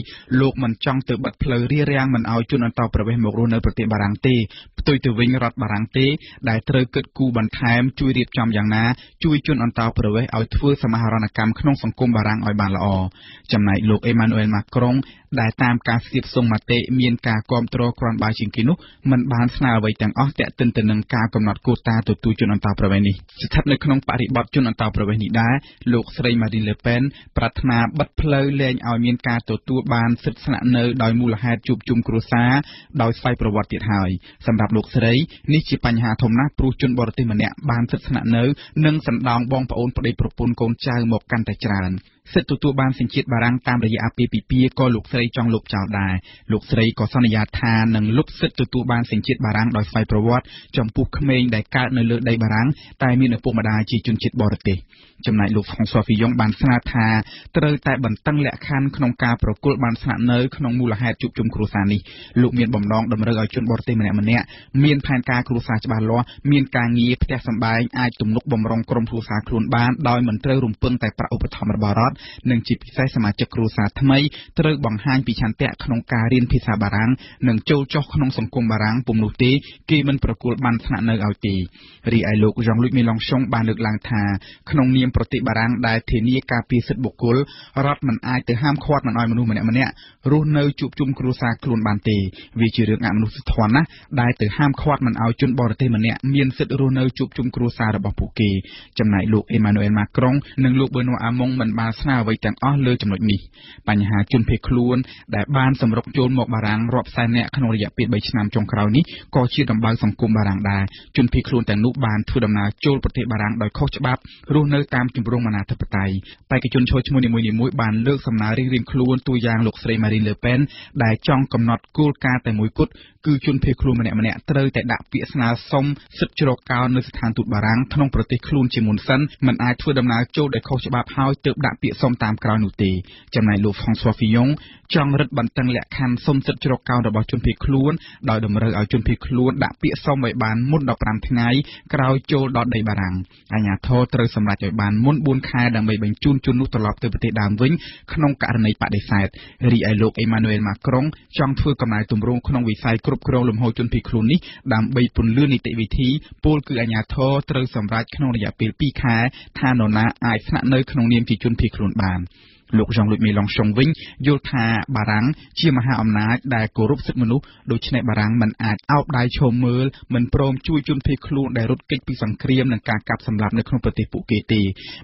លោកមិនចង់ទៅបិទផ្លូវរារាំងមិនឲ្យជនអន្តោប្រវេសន៍មករស់នៅប្រទេសបារាំងទេផ្ទុយទៅវិញរដ្ឋបារាំងទេដែលត្រូវគិតគូរបន្ថែមជួយរៀបចំយ៉ាងណាជួយជនអន្តោប្រវេសន៍ឲ្យធ្វើសមាហរណកម្មក្នុងសង្គមបារាំងឲ្យបានល្អចំណែកលោកអេម៉ានូអែលម៉ាក្រុង ដែលតាមការស្ទាបសុងមតិមានការគ្រប់គ្រងគ្រាន់បើជាងគេនោះมันបានស្នើអ្វីទាំងអស់តាក់ទិនទៅនឹងការកំណត់កូតាទទួលជនអន្តោប្រវេសន៍នេះស្ថិតនៅក្នុងបរិបទជនអន្តោប្រវេសន៍នេះដែរលោកស្រី Marine Le Pen ប្រាថ្នាបិទផ្លូវលែងឲ្យមានការទទួលបានសិទ្ធិស្នាក់នៅដោយមូលហេតុជួបជុំគ្រួសារដោយស្វ័យប្រវត្តិទៀតហើយសម្រាប់លោកស្រីនេះជាបញ្ហាធំណាស់ព្រោះជនបរទេសម្នាក់បានសិទ្ធិស្នាក់នៅនិងសណ្ដោងបងប្អូនប្តីប្រពន្ធកូនចៅមកកាន់តែច្រើន សិទ្ធិទទួលបានសញ្ជាតិបារាំងតាមរយៈអាពាហ៍ពិពាហ៍ក៏លោកស្រីចង់លុបចោលដែរលោកស្រីក៏សន្យាថានឹងលុបសិទ្ធិទទួលបានសញ្ជាតិបារាំងដោយស្វ័យប្រវត្តិចំពោះក្មេងដែលកើតនៅលើដីបារាំងតែមានឪពុកម្ដាយជាជនជាតិបរទេសចំណែកលោក François Fillon បានស្នើថាត្រូវតែបន្តឹងលក្ខខណ្ឌក្នុងការប្រគល់បានស្នាក់នៅក្នុងមូលហេតុជួបជុំគ្រួសារនេះលោកមានបំណងតម្រូវឲ្យជនបរទេសម្នាក់ម្នាក់មានផែនការគ្រួសារច្បាស់លាស់មានការងារផ្ទះសម្បែងអាចទំនុកបំរុងក្រុមគ្រួសារខ្លួនបានដោយមិនត្រូវរំពឹងតែប្រាក់ឧបត្ថម្ភរបស់រដ្ឋនិងជាពិសេសសមាជិកគ្រួសារថ្មីត្រូវបង្ហាញពីឆន្ទៈក្នុងការរៀនភាសាបារាំង និងចូលចុះក្នុងសង្គមបារាំង ពុំនោះទេ គេមិនប្រគល់បានស្នាក់នៅឲ្យទេរីឯលោក Jean-Luc Mélenchon បានលើកឡើងថាក្នុងនាមប្រទេសបារាំងដែលធានាការពារសិទ្ធិបុគ្គល រដ្ឋមិនអាចទៅហាមឃាត់មិនឲ្យមនុស្សម្នាក់ម្នាក់រស់នៅជួបជុំគ្រួសារខ្លួនបានទេ វាជារឿងអមនុស្សធម៌ណាស់ដែលទៅហាមឃាត់មិនឲ្យជនបរទេសម្នាក់មានសិទ្ធិរស់នៅជួបជុំគ្រួសាររបស់ពួកគេ ចំណែកលោក Emmanuel Macron និងលោក Benoît Hamon មិនបានស្នើអ្វីទាំងអស់លើចំណុចនេះបញ្ហាជនភៀសខ្លួនដែលបានសម្រុកចូលមកបារាំងរាប់សែននាក់ក្នុងរយៈពេល3ឆ្នាំចុងក្រោយនេះក៏ជាដំបៅសង្គមបារាំងដែរជនភៀសខ្លួនទាំងនោះបានធ្វើដំណើរចូលប្រទេសបារាំងដោយខុសច្បាប់រស់នៅតាមជំរងអាណាធិបតេយ្យបេក្ខជនឈរឈ្មោះនីមួយៗបានលើកសំណើរៀងៗខ្លួនទូយ៉ាងលោកស្រី Marine Le Pen ដែលចង់កំណត់គោលការណ៍តែមួយគត់ គឺជនភៀសខ្លួនម្នាក់ម្នាក់ត្រូវតែដាក់ពាក្យស្នើសុំសិទ្ធិជ្រកកោននៅស្ថានទូតបារាំងក្នុងប្រទេសខ្លួនជាមុនសិនមិនអាចធ្វើដំណើរចូលដោយខុសច្បាប់ហើយទើបដាក់ពាក្យសុំតាមក្រោយនោះទេចំណែកលោក François Fillon ចង់រឹតបន្តឹងលក្ខខណ្ឌសុំសិទ្ធិជ្រកកោនរបស់ជនភៀសខ្លួនដោយតម្រូវឲ្យជនភៀសខ្លួនដាក់ពាក្យសុំឲ្យបានមុន15ថ្ងៃក្រោយចូលដល់ដីបារាំងអាជ្ញាធរត្រូវសម្រេចឲ្យបានមុន4ខែដើម្បីបញ្ជូនជននោះត្រឡប់ទៅប្រទេសដើមវិញក្នុងករណីបដិសេធរីឯលោក Emmanuel Macron ចង់ធ្វើកំណែទម្រង់ក្នុងវិស័យគ្រប់គ្រងលំហូរជនភៀសខ្លួននេះ ដើម្បីពន្លឿននីតិវិធី ពោលគឺអាជ្ញាធរត្រូវសម្រេចក្នុងរយៈពេល2ខែ ថានរណាអាចស្នាក់នៅក្នុងនាមជាជនភៀសខ្លួនបាន លោកចង់លួចមេឡុងសុងវិញយល់ថាបារាំងជាមហាអំណាចដែលគោរពសិទ្ធិមនុស្សដូច្នេះបារាំងមិនអាចអោបដៃឈមមើលមិនព្រមជួយជនភៀសខ្លួនដែលរត់គេចពីសង្គ្រាមនិងការកាប់សម្លាប់នៅក្នុងប្រទេសពួកគេទេ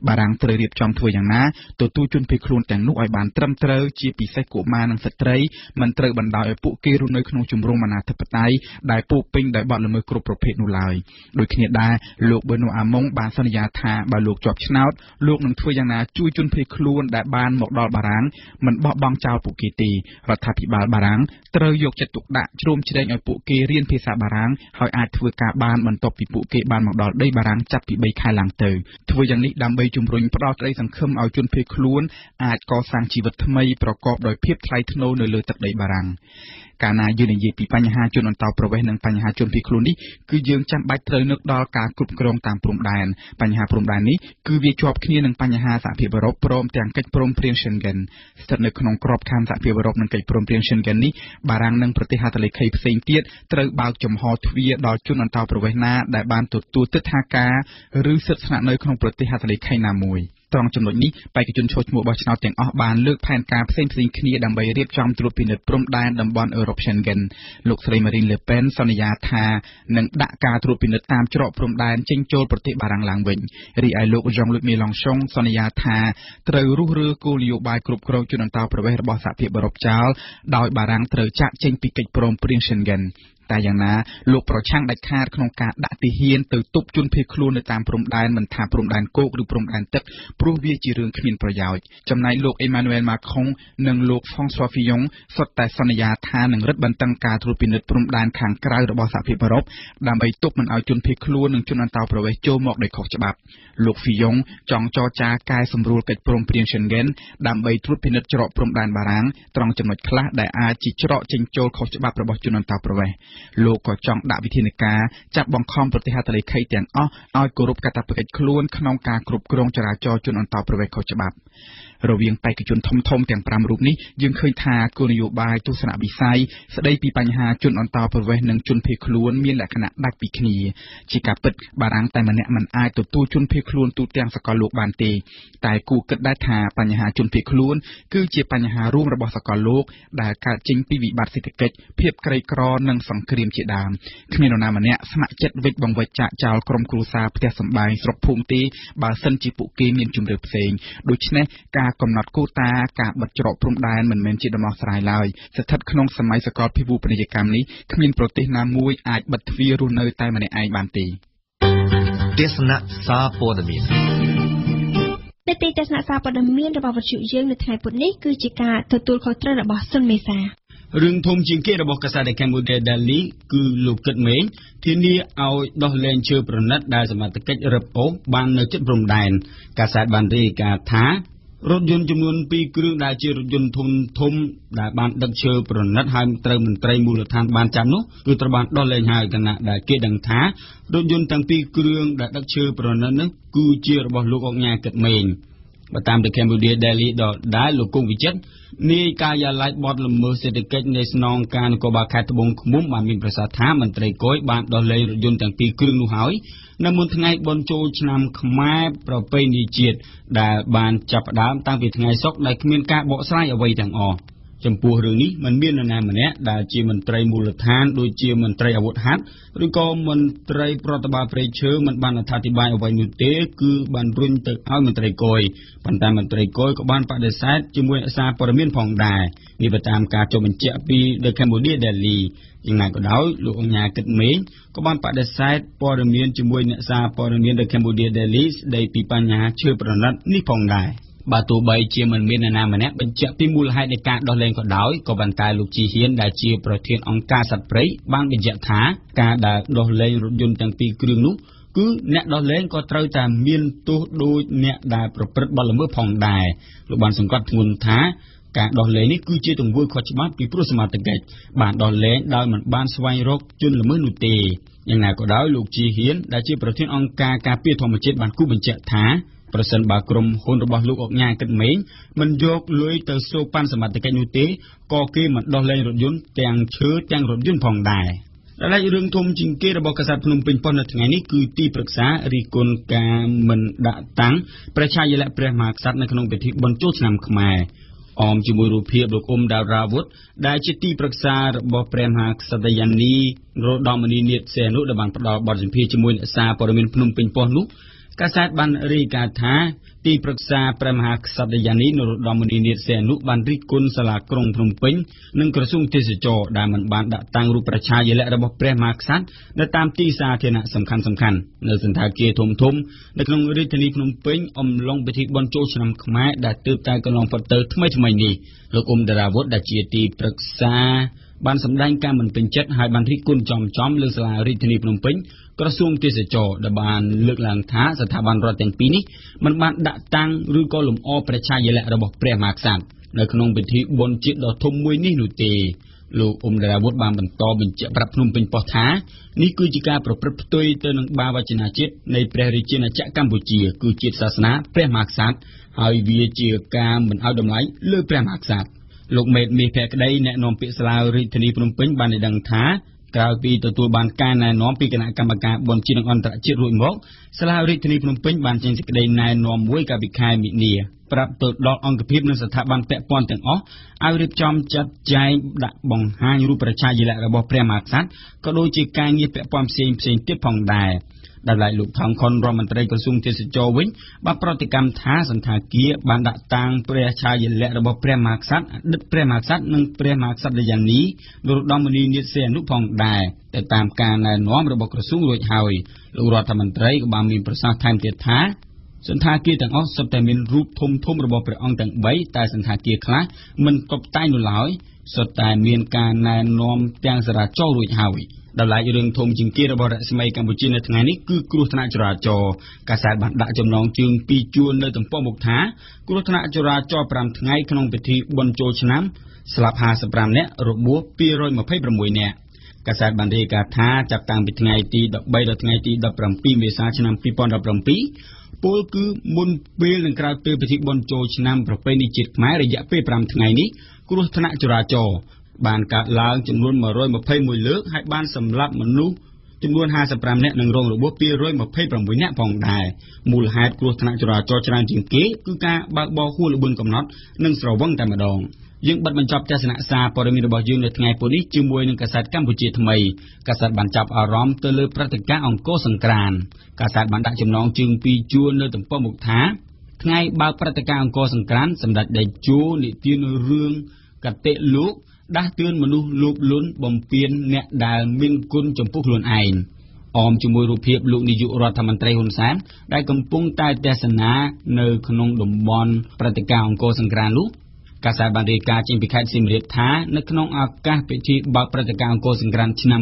បារាំងត្រូវរៀបចំធ្វើយ៉ាងណាទទួលជនភៀសខ្លួនទាំងនោះឲ្យបានត្រឹមត្រូវជាពិសេសកុមារនិងស្ត្រីមិនត្រូវបណ្ដោយឲ្យពួកគេរស់នៅក្នុងជំរំអាណាធិបតេយ្យដែលពោពេញដោយបទល្មើសគ្រប់ប្រភេទនោះឡើយដូចគ្នាដែរលោកប៊ឺណូអាម៉ុងបានសន្យាថាបើលោកជាប់ឆ្នោតលោកនឹងធ្វើយ៉ាងណាជួយជនភៀសខ្លួនដែលបានមកដល់បារាំងមិនបោះបង់ចោលពួកគេទេរដ្ឋាភិបាលបារាំងត្រូវយកចិត្តទុកដាក់ជ្រោមជ្រែងឲ្យពួកគេរៀនភាសាបារាំងហើយអាចធ្វើការបានបន្ទាប់ពីពួកគេបានមកដល់ដីបារាំងចាប់ពី3ខែឡើងទៅធ្វើយ៉ាងនេះដើម្បីជំរុញផ្ដល់ក្តីសង្ឃឹមឲ្យជនភៀសខ្លួនអាចកសាងជីវិតថ្មីប្រកបដោយភាពថ្លៃថ្នូរនៅលើទឹកដីបារាំង កាលណាយើងនិយាយពីបញ្ហាជនអន្តោប្រវេសន៍និងបញ្ហាជនភៀសខ្លួននេះគឺយើងចាំបាច់ត្រូវនឹកដល់ការគ្រប់គ្រងតាមព្រំដែនបញ្ហាព្រំដែននេះគឺវាជាប់គ្នានឹងបញ្ហាសហភាពអឺរ៉ុបព្រមទាំងកិច្ចព្រមព្រៀង Schengen ស្ថិតនៅក្នុងក្របខ័ណ្ឌសហភាពអឺរ៉ុបនិងកិច្ចព្រមព្រៀង Schengen នេះបារាំងនិងប្រទេសហត្ថលេខីផ្សេងទៀតត្រូវបើកចំហទ្វារដល់ជនអន្តោប្រវេសន៍ណាដែលបានទទួលទិដ្ឋាការឬសិទ្ធិស្នាក់នៅក្នុងប្រទេសហត្ថលេខីណាមួយ។ ត្រង់ចំណុចនេះបេក្ខជនឈរឈ្មោះបោះឆ្នោតទាំងអស់បានលើកផែនការផ្សេងៗគ្នាដើម្បីរៀបចំត្រួតពិនិត្យព្រំដែនតំបន់អឺរ៉ុប Schengen លោកស្រី Marine Le Pen សន្យាថានឹងដាក់ការត្រួតពិនិត្យតាមច្រកព្រំដែនចេញចូលប្រទេសបារាំងឡើងវិញរីឯលោក Jean-Luc Mélenchon សន្យាថាត្រូវរុះរើគោលនយោបាយគ្រប់គ្រងជនអន្តោប្រវេសន៍របស់សហភាពអឺរ៉ុបចោលដោយបារាំងត្រូវចាកចេញពីកិច្ចព្រមព្រៀង Schengen តែយ៉ាងណាលោកប្រឆាំងដាច់ខាតក្នុងការដាក់ទាហានទៅទប់ជនភៀសខ្លួននៅតាមព្រំដែនមិនថាព្រំដែនគោកឬព្រំដែនទឹកព្រោះវាជារឿងគ្មានប្រយោជន៍ចំណែកលោក Emmanuel Macron និងលោក François Fillon សុទ្ធតែសន្យាថានឹងរឹតបន្តឹងការត្រួតពិនិត្យព្រំដែនខាងក្រៅរបស់សហភាពអឺរ៉ុបដើម្បីទប់មិនឲ្យជនភៀសខ្លួននិងជនអន្តោប្រវេសន៍ចូលមកដោយខុសច្បាប់លោក Fillon ចង់ចរចាកែសម្រួលកិច្ចព្រមព្រៀង Schengen ដើម្បីត្រួតពិនិត្យច្រកព្រំដែនបារាំងត្រង់ចំណុចខ្លះដែលអាចជាច្រកចេញចូលខុសច្បាប់របស់ជនអន្តោប្រវេសន៍លោកក៏ចង់ដាក់វិធានការចាប់បង្ខំប្រទេសហត្ថលេខីទាំងអស់ឲ្យគោរពកាតព្វកិច្ចខ្លួនក្នុងការគ្រប់គ្រងចរាចរណ៍ជនអន្តោប្រវេសន៍ខុសច្បាប់ រវាងបេក្ខជនធំធំទាំង5រូបនេះយើងឃើញថាគោលនយោបាយទស្សនវិស័យស្ដីពីបញ្ហាជនអន្តោប្រវេសន៍និងជនភៀសខ្លួនមានលក្ខណៈដាច់ពីគ្នា ជាការពិតបារាំងតែម្នាក់មិនអាចទទួលជនភៀសខ្លួនទូទាំងសកលលោកបានទេតែគួរគិតដែរថាបញ្ហាជនភៀសខ្លួន គឺជាបញ្ហារួមរបស់សកលលោកដែលកើតចេញពីវិបត្តិសេដ្ឋកិច្ចភាពក្រីក្រនិងសង្គ្រាមជាដើមគ្មាននរណាម្នាក់ស្ម័គ្រចិត្តវិច្ចបង្វិចចាកចោលក្រុមគ្រួសារផ្ទះសម្បែងស្រុកភូមិទេបើសិនជាពួកគេមានជំរឿផ្សេងដូច្នេះការការកំណត់គោលតា ការបិទច្រកព្រំដែនមិនមែនជាដំណោះស្រាយឡើយស្ថិតក្នុងសម័យសកលពិភពពាណិជ្ជកម្មនេះគ្មានប្រទេសណាមួយអាចបិទទ្វាររស់នៅតែម្នាក់ឯងបានទេទេសនាសារព័ត៌មាននីតិទេសនាសារព័ត៌មានរបស់វិទ្យុយើងនៅថ្ងៃពុធនេះគឺជាការទទួលខុសត្រូវរបស់សុនមេសារឿងធំជាងគេរបស់កាសែត Cambodia Daily គឺលោកគិតមេងធានាឲ្យដោះលែងជើប្រណិតដែលសមត្ថកិច្ចរឹបអូសបាននៅជិតព្រំដែនកាសែតបានរាយការណ៍ថា រថយន្តចំនួន2គ្រឿងដែលជារថយន្តធំធំដែលបានដឹកឈើប្រណិតហើយត្រូវមន្ត្រីមូលដ្ឋានបានចាប់នោះគឺត្រូវបានដោះលែងហើយគណៈដែលគេដឹងថារថយន្តទាំងពីរគ្រឿងដែលដឹកឈើប្រណិតនោះគឺជារបស់លោកអុកញ៉ាគិតមេង បើតាម The Cambodia Daily ដល់ដែលលោកគង់វិចិត្រនាយការិយាល័យបទល្មើសសេដ្ឋកិច្ចនៃស្នងការនគរបាលខេត្តត្បូងឃ្មុំបានមានប្រសាសន៍ថាមន្ត្រីគយបានដោះលែងរថយន្តទាំងពីរគ្រឿងនោះហើយនៅមុនថ្ងៃបុណ្យចូលឆ្នាំខ្មែរប្រពៃណីជាតិដែលបានចាប់ផ្ដើមតាំងពីថ្ងៃសុក្រដែលគ្មានការបកស្រាយអ្វីទាំងអស់ ចំពោះរឿងនេះมันមាននរណាម្នាក់ដែលជាមន្ត្រីមូលដ្ឋានដូចជាមន្ត្រីអាវុធហត្ថឬក៏មន្ត្រីប្រតិបត្តិព្រៃឈើមិនបានអធិប្បាយអ្វីនោះទេគឺបានរុញទៅឲ្យមន្ត្រីគយប៉ុន្តែមន្ត្រីគយក៏បានបដិសេធជាមួយអសារព័ត៌មានផងដែរនេះបើតាមការចុះបញ្ជាក់ពី The Cambodia Daily យ៉ាងណាក៏ដោយលោកអញ្ញាគិតមេងក៏បានបដិសេធព័ត៌មានជាមួយអ្នកសារព័ត៌មាន The Cambodia Daily ស្ដីពីបញ្ហាឈើប្រណិតនេះផងដែរ បើទោះបីជាមិនមាននរណាម្នាក់បញ្ជាក់ពីមូលហេតុនៃការដោះលែងក៏ដោយក៏ប៉ុន្តែលោកជីហ៊ានដែលជាប្រធានអង្គការសត្វព្រៃបានបញ្ជាក់ថាការដែលដោះលែងរថយន្តទាំងពីរគ្រឿងនោះគឺអ្នកដោះលែងក៏ត្រូវតែមានទោសដូចអ្នកដែលប្រព្រឹត្តបទល្មើសផងដែរលោកបានសង្កត់ធ្ងន់ថាការដោះលែងនេះគឺជាទង្វើខុសច្បាប់ពីព្រោះសមត្ថកិច្ចបានដោះលែងដោយមិនបានស្វែងរកជនល្មើសនោះទេយ៉ាងណាក៏ដោយលោកជីហ៊ានដែលជាប្រធានអង្គការការពារធម្មជាតិបានគូបញ្ជាក់ថា ប្រសិនបើក្រុមហ៊ុនរបស់លោកអុកញ៉ាគិតមេងមិនយកលុយទៅសូកប៉ាន់សមត្ថកិច្ចនោះទេក៏គេមិនដោះលែងរថយន្តទាំងឈើទាំងរថយន្តផងដែរដែលរឿងធំជាងគេរបស់កាសែតភ្នំពេញប៉ុននៅថ្ងៃនេះគឺទីប្រឹក្សារីគុណការមិនដាក់តាំងប្រជាយលៈព្រះមហាក្សត្រនៅក្នុងពិធីបុណ្យចូលឆ្នាំខ្មែរអមជាមួយរូបភាពលោកអ៊ុំដារាវុធដែលជាទីប្រឹក្សារបស់ព្រះមហាក្សត្រយានីរោត្តមនីនាថសេនុដែលបានផ្ដល់បទសម្ភាសជាមួយអ្នកសារព័ត៌មានភ្នំពេញប៉ុស្តិ៍នោះ កាសែតបានរាយការណ៍ថាទីប្រឹក្សាព្រះមហាក្សត្រយានីនរោត្តមនីនាថសេនុបានរិះគន់សាលាក្រុងភ្នំពេញនិងក្រសួងទេសចរដែលមិនបានដាក់តាំងរូបប្រជាយលៈរបស់ព្រះមហាក្សត្រនៅតាមទីសាធារណៈសំខាន់សំខាន់នៅសន្តាគារធំធំនៅក្នុងរាជធានីភ្នំពេញអំឡុងពិធីបុណ្យចូលឆ្នាំខ្មែរដែលទើបតែកន្លងផុតទៅថ្មីថ្មីនេះលោកអ៊ុំដារាវុធដែលជាទីប្រឹក្សាបានសម្ដែងការមិនពេញចិត្តហើយបានរិះគន់ចំចំលើសាលារាជធានីភ្នំពេញ ក្រសួងទេសចរដែលបានលើកឡើងថាស្ថាប័នរដ្ឋទាំងពីរនេះមិនបានដាក់តាំងឬក៏លំអប្រជាយលៈរបស់ព្រះមហាក្សត្រនៅក្នុងពិធីបុណ្យជាតិដ៏ធំមួយនេះនោះទេលោកអ៊ុំដារាវុធបានបន្តបញ្ជាក់ប្រាប់ភ្នំពេញប៉ុស្តិ៍ថានេះគឺជាការប្រព្រឹត្តផ្ទុយទៅនឹងបាវចនាជាតិនៃព្រះរាជាណាចក្រកម្ពុជា គឺជាតិសាសនាព្រះមហាក្សត្រហើយវាជាការមិនឲ្យតម្លៃលើព្រះមហាក្សត្រលោកមេតមាសភក្តីអ្នកនាំពាក្យសាលារាជធានីភ្នំពេញបានឲ្យដឹងថា ក្រោយពីទទួលបានការណែនាំពីគណៈកម្មការបុណ្យជាតិនិងអន្តរជាតិរួចមកសាលារាជធានីភ្នំពេញបានចេញសេចក្តីណែនាំមួយកាលពីខែមិនិនាប្រាប់ទៅដល់អង្គភាពនិងស្ថាប័នពាក់ព័ន្ធទាំងអស់ឲ្យរៀបចំចាត់ចែងដាក់បង្ហាញរូបប្រជាយលៈរបស់ព្រះមហាក្សត្រក៏ដូចជាការងារពាក់ព័ន្ធផ្សេងផ្សេងទៀតផងដែរ ដែលឡែកលោកថងខុនរដ្ឋមន្ត្រីក្រសួងទេសចរវិញបានប្រតិកម្មថាសន្តាគារបានដាក់តាំងព្រះឆាយលៈរបស់ព្រះមហាក្សត្រអតីតព្រះមហាក្សត្រនិងព្រះមហាក្សត្រយានីនរោត្តមនីនាថសីហនុផងដែរតែតាមការណែនាំរបស់ក្រសួងរួចហើយលោករដ្ឋមន្ត្រីក៏បានមានប្រសាសន៍ថែមទៀតថាសន្តាគារទាំងអស់សុទ្ធតែមានរូបធំធំរបស់ព្រះអង្គទាំង3តែសន្តាគារខ្លះមិនតុបតែងនោះឡើយសុទ្ធតែមានការណែនាំទាំងសារាចររួចហើយ។ ដោយឡែករឿងធំជាងគេរបស់រស្មីកម្ពុជានៅថ្ងៃនេះគឺគ្រោះថ្នាក់ចរាចរណ៍កាសែតបានដាក់ចំណងជើងពីរជួរនៅទំព័រមុខថាគ្រោះថ្នាក់ចរាចរណ៍5ថ្ងៃក្នុងពិធីបុណ្យចូលឆ្នាំស្លាប់55នាក់របួស226នាក់កាសែតបានរាយការណ៍ថាចាប់តាំងពីថ្ងៃទី13ដល់ថ្ងៃទី17មេសាឆ្នាំ2017ពលគឺមុនពេលនិងក្រោយពេលពិធីបុណ្យចូលឆ្នាំប្រពៃណីជាតិខ្មែររយៈពេល5ថ្ងៃនេះគ្រោះថ្នាក់ចរាចរណ៍ បានកើតឡើងចំនួន121លើកហើយបានសម្លាប់មនុស្សចំនួន55នាក់និងរងរបួស226នាក់ផងដែរមូលហេតុគ្រោះថ្នាក់ចរាចរណ៍ច្រើនជាងគេគឺការបើកបរហួសល្បឿនកំណត់និងស្រវឹងតែម្ដងយើងបិទបញ្ចប់ទស្សនៈសារព័ត៌មានរបស់យើងនៅថ្ងៃពុធនេះជាមួយនឹងកាសែតកម្ពុជាថ្មីកាសែតបានចាប់អារម្មណ៍ទៅលើព្រឹត្តិការណ៍អង្គរសង្ក្រានកាសែតបានដាក់ចំណងជើងពីរជួរនៅទំព័រមុខថាថ្ងៃបើកព្រឹត្តិការណ៍អង្គរសង្ក្រានសម្ដេចតេជោនិទានរឿងកតិលោក ដាស់តឿនមនុស្សលោភលន់បំពានអ្នកដែលមានគុណចំពោះខ្លួនឯងអមជាមួយរូបភាពលោកនាយករដ្ឋមន្ត្រីហ៊ុនសែនដែលកំពុងតែទស្សនានៅក្នុងតំបន់ព្រឹត្តិការណ៍អង្គរសង្ក្រាននោះកាសែតបានរាយការណ៍ចេញពីខេត្តសៀមរាបថានៅក្នុងឱកាសពិធីបើកព្រឹត្តិការណ៍អង្គរសង្ក្រានឆ្នាំ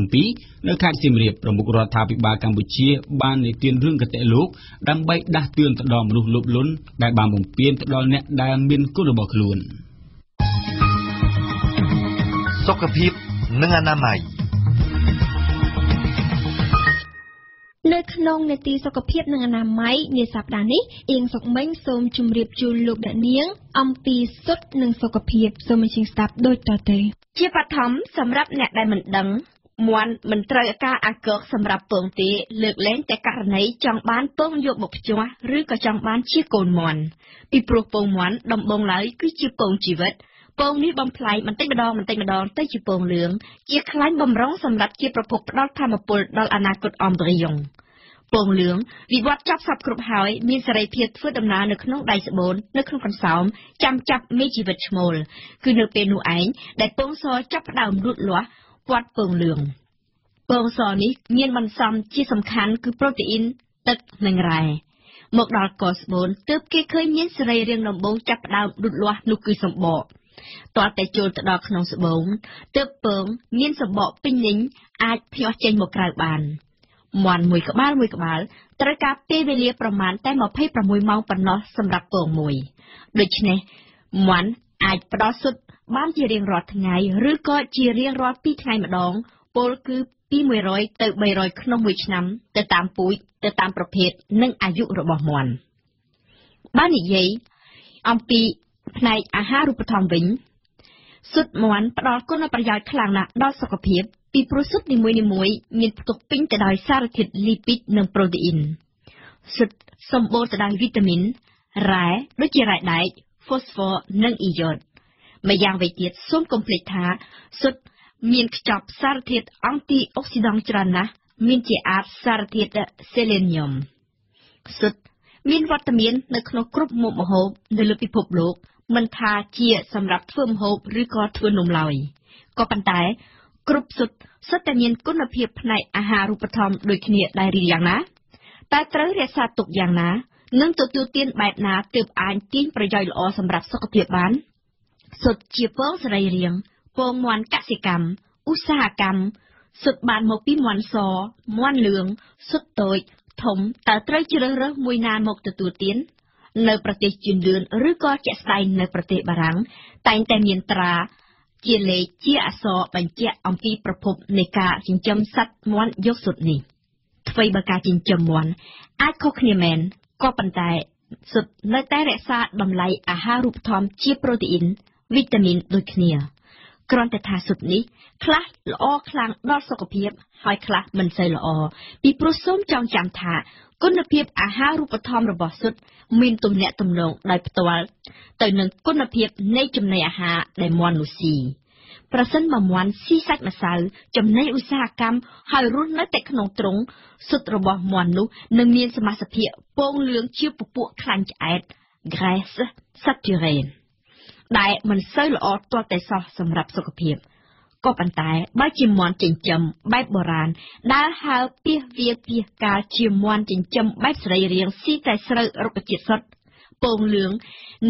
2017នៅខេត្តសៀមរាបប្រមុខរដ្ឋាភិបាលកម្ពុជាបាននិទានរឿងកតិលោកដើម្បីដាស់តឿនទៅដល់មនុស្សលោភលន់ដែលបានបំពានទៅដល់អ្នកដែលមានគុណរបស់ខ្លួន។ សុខភាព និងអនាម័យនៅក្នុងនេតិសុខភាពនិងអនាម័យនាសប្តាហ៍នេះអៀងសុកមិញសូមជម្រាបជូនលោកអ្នកនាង អំពីសុទ្ធនិងសុខភាពសូមអញ្ជើញស្ដាប់ដូចតទៅ ជាបឋមសម្រាប់អ្នកដែលមិនដឹងមន់មិនត្រូវការអាកកសម្រាប់ពងទេលើកលែងតែករណីចង់បានពងយកមកភ្ជាប់ឬក៏ចង់បានជាកូនមន់ពីព្រោះពងមន់ដំបងឡើយគឺជាពងជីវិត ពងនេះបំផ្លាញបន្តិចម្ដងបន្តិចម្ដងទៅជាពងលឿង ជាខ្លាញ់បំរុងសម្រាប់ជាប្រភពផ្ដល់ធម៌ពលដល់អនាគតអមរិយងពងលឿងវិវត្តចាប់សពគ្រប់ហើយមានសេរីភាពធ្វើដំណើរនៅក្នុងដៃស្បូននៅក្នុងកន្សោមចាំចាប់មេជីវិតឈ្មោលគឺនៅពេលនោះឯងដែលពងសចាប់ផ្ដើមលូតលាស់ពាត់ពងលឿងពងសនេះមានបន្សំជាសំខាន់គឺប្រូតេអ៊ីនទឹកនិងរ៉ែមកដល់កស្បូនទើបគេឃើញមានសេរីរាងដំបូងចាប់ផ្ដើមលូតលាស់នោះគឺសម្បក ទាល់តែចូលទៅដល់ក្នុងស្បូងទើបពងមានសម្បកពេញលេញអាចភ្ញាស់ចេញមកក្រៅបានមន់មួយក្បាលមួយក្បាលត្រូវការពេលវេលាប្រមាណតែ26ម៉ោងប៉ុណ្ណោះសម្រាប់ពងមួយដូច្នេះមន់អាចផ្ដល់សុទ្ធបានជារៀងរាល់ថ្ងៃឬក៏ជារៀងរាល់2ថ្ងៃម្ដងពលគឺពី100ទៅ300ក្នុងមួយឆ្នាំទៅតាមពូជទៅតាមប្រភេទនិងអាយុរបស់មន់បាននិយាយអំពី ផ្នែកអាហារូបត្ថម្ភវិញស៊ុតមាន់ផ្ដល់គុណប្រយោជន៍ខ្លាំងណាស់ដល់សុខភាពពីព្រោះស៊ុតនីមួយៗមានផ្ទុកពេញទៅដោយសារធាតុលីពីតនិងប្រូតេអ៊ីនស៊ុតសម្បូរទៅដោយវីតាមីនរ៉ែដូចជារ៉ែដែកហ្វូស្វ័រនិងអ៊ីយ៉ូតម្យ៉ាងវិញទៀតសូមកុំភ្លេចថាស៊ុតមានខ្ចប់សារធាតុអង់ទីអុកស៊ីដង់ច្រើនណាស់មានជាអាចសារធាតុសេលេនីយ៉ុមស៊ុតមានវត្តមាននៅក្នុងគ្រប់មុខម្ហូបនៅលើពិភពលោក មិនថាជាសម្រាប់ធ្វើម្ហូបឬក៏ធ្វើនំឡើយក៏ប៉ុន្តែ គ្រប់ស៊ុតសុទ្ធតែមានគុណភាពផ្នែកអាហារូបត្ថម្ភដូចគ្នាដែរឬយ៉ាងណាតែត្រូវរក្សាទុកយ៉ាងណានិងទទួលទានបែបណាទើបអាចទាញប្រយោជន៍ល្អសម្រាប់សុខភាពបានសុទ្ធជាពងសរីរាង្គពងមន់កសិកម្មឧស្សាហកម្មសុទ្ធបានមកពីមន់សមន់លឿងសុទ្ធតូចធំតើត្រូវជ្រើសរើសមួយណាមកទទួលទាន នៅប្រទេសជឿនលឿនឬក៏ជាក់ស្ដែងនៅប្រទេសបារាំងតែងតែមានត្រាជាលេខជាអក្សរបញ្ជាក់អំពីប្រភពនៃការចិញ្ចឹមសត្វមាន់យកសុទ្ធនេះអ្វីបើការចិញ្ចឹមមាន់អាចខុសគ្នាមែនក៏ប៉ុន្តែសុទ្ធនៅតែរក្សាតម្លៃអាហារូបត្ថម្ភជាប្រូតេអ៊ីនវីតាមីនដូចគ្នាគ្រាន់តែថាស៊ុបនេះខ្លះល្អខ្លាំងដល់សុខភាព ហើយខ្លះមិនសូវល្អពីព្រោះសូមចងចាំថា គុណភាពអាហារូបត្ថម្ភរបស់ស៊ុតមានទំនាក់ទំនងដោយផ្ទាល់ទៅនឹងគុណភាពនៃចំណីអាហារដែលមាន់នោះស៊ីប្រសិនបើមាន់ស៊ីសាច់ម្សៅចំណីឧស្សាហកម្មហើយរស់នៅតែក្នុងទ្រុងស៊ុតរបស់មាន់នោះនឹងមានសមាសភាពពងលឿងជាពពួកខ្លាញ់ឆ្អែត graisse saturée ដែលមិនសូវល្អទាល់តែសោះសម្រាប់សុខភាព ក៏ប៉ុន្តែបើជាមន់ចិញ្ចឹមបែបបុរាណដើរហើរពីវាពីកាលជាមន់ចិញ្ចឹមបែបសរីរាង្គស៊ីតែស្រូវរុក្ខជាតិសុទ្ធពងលឿង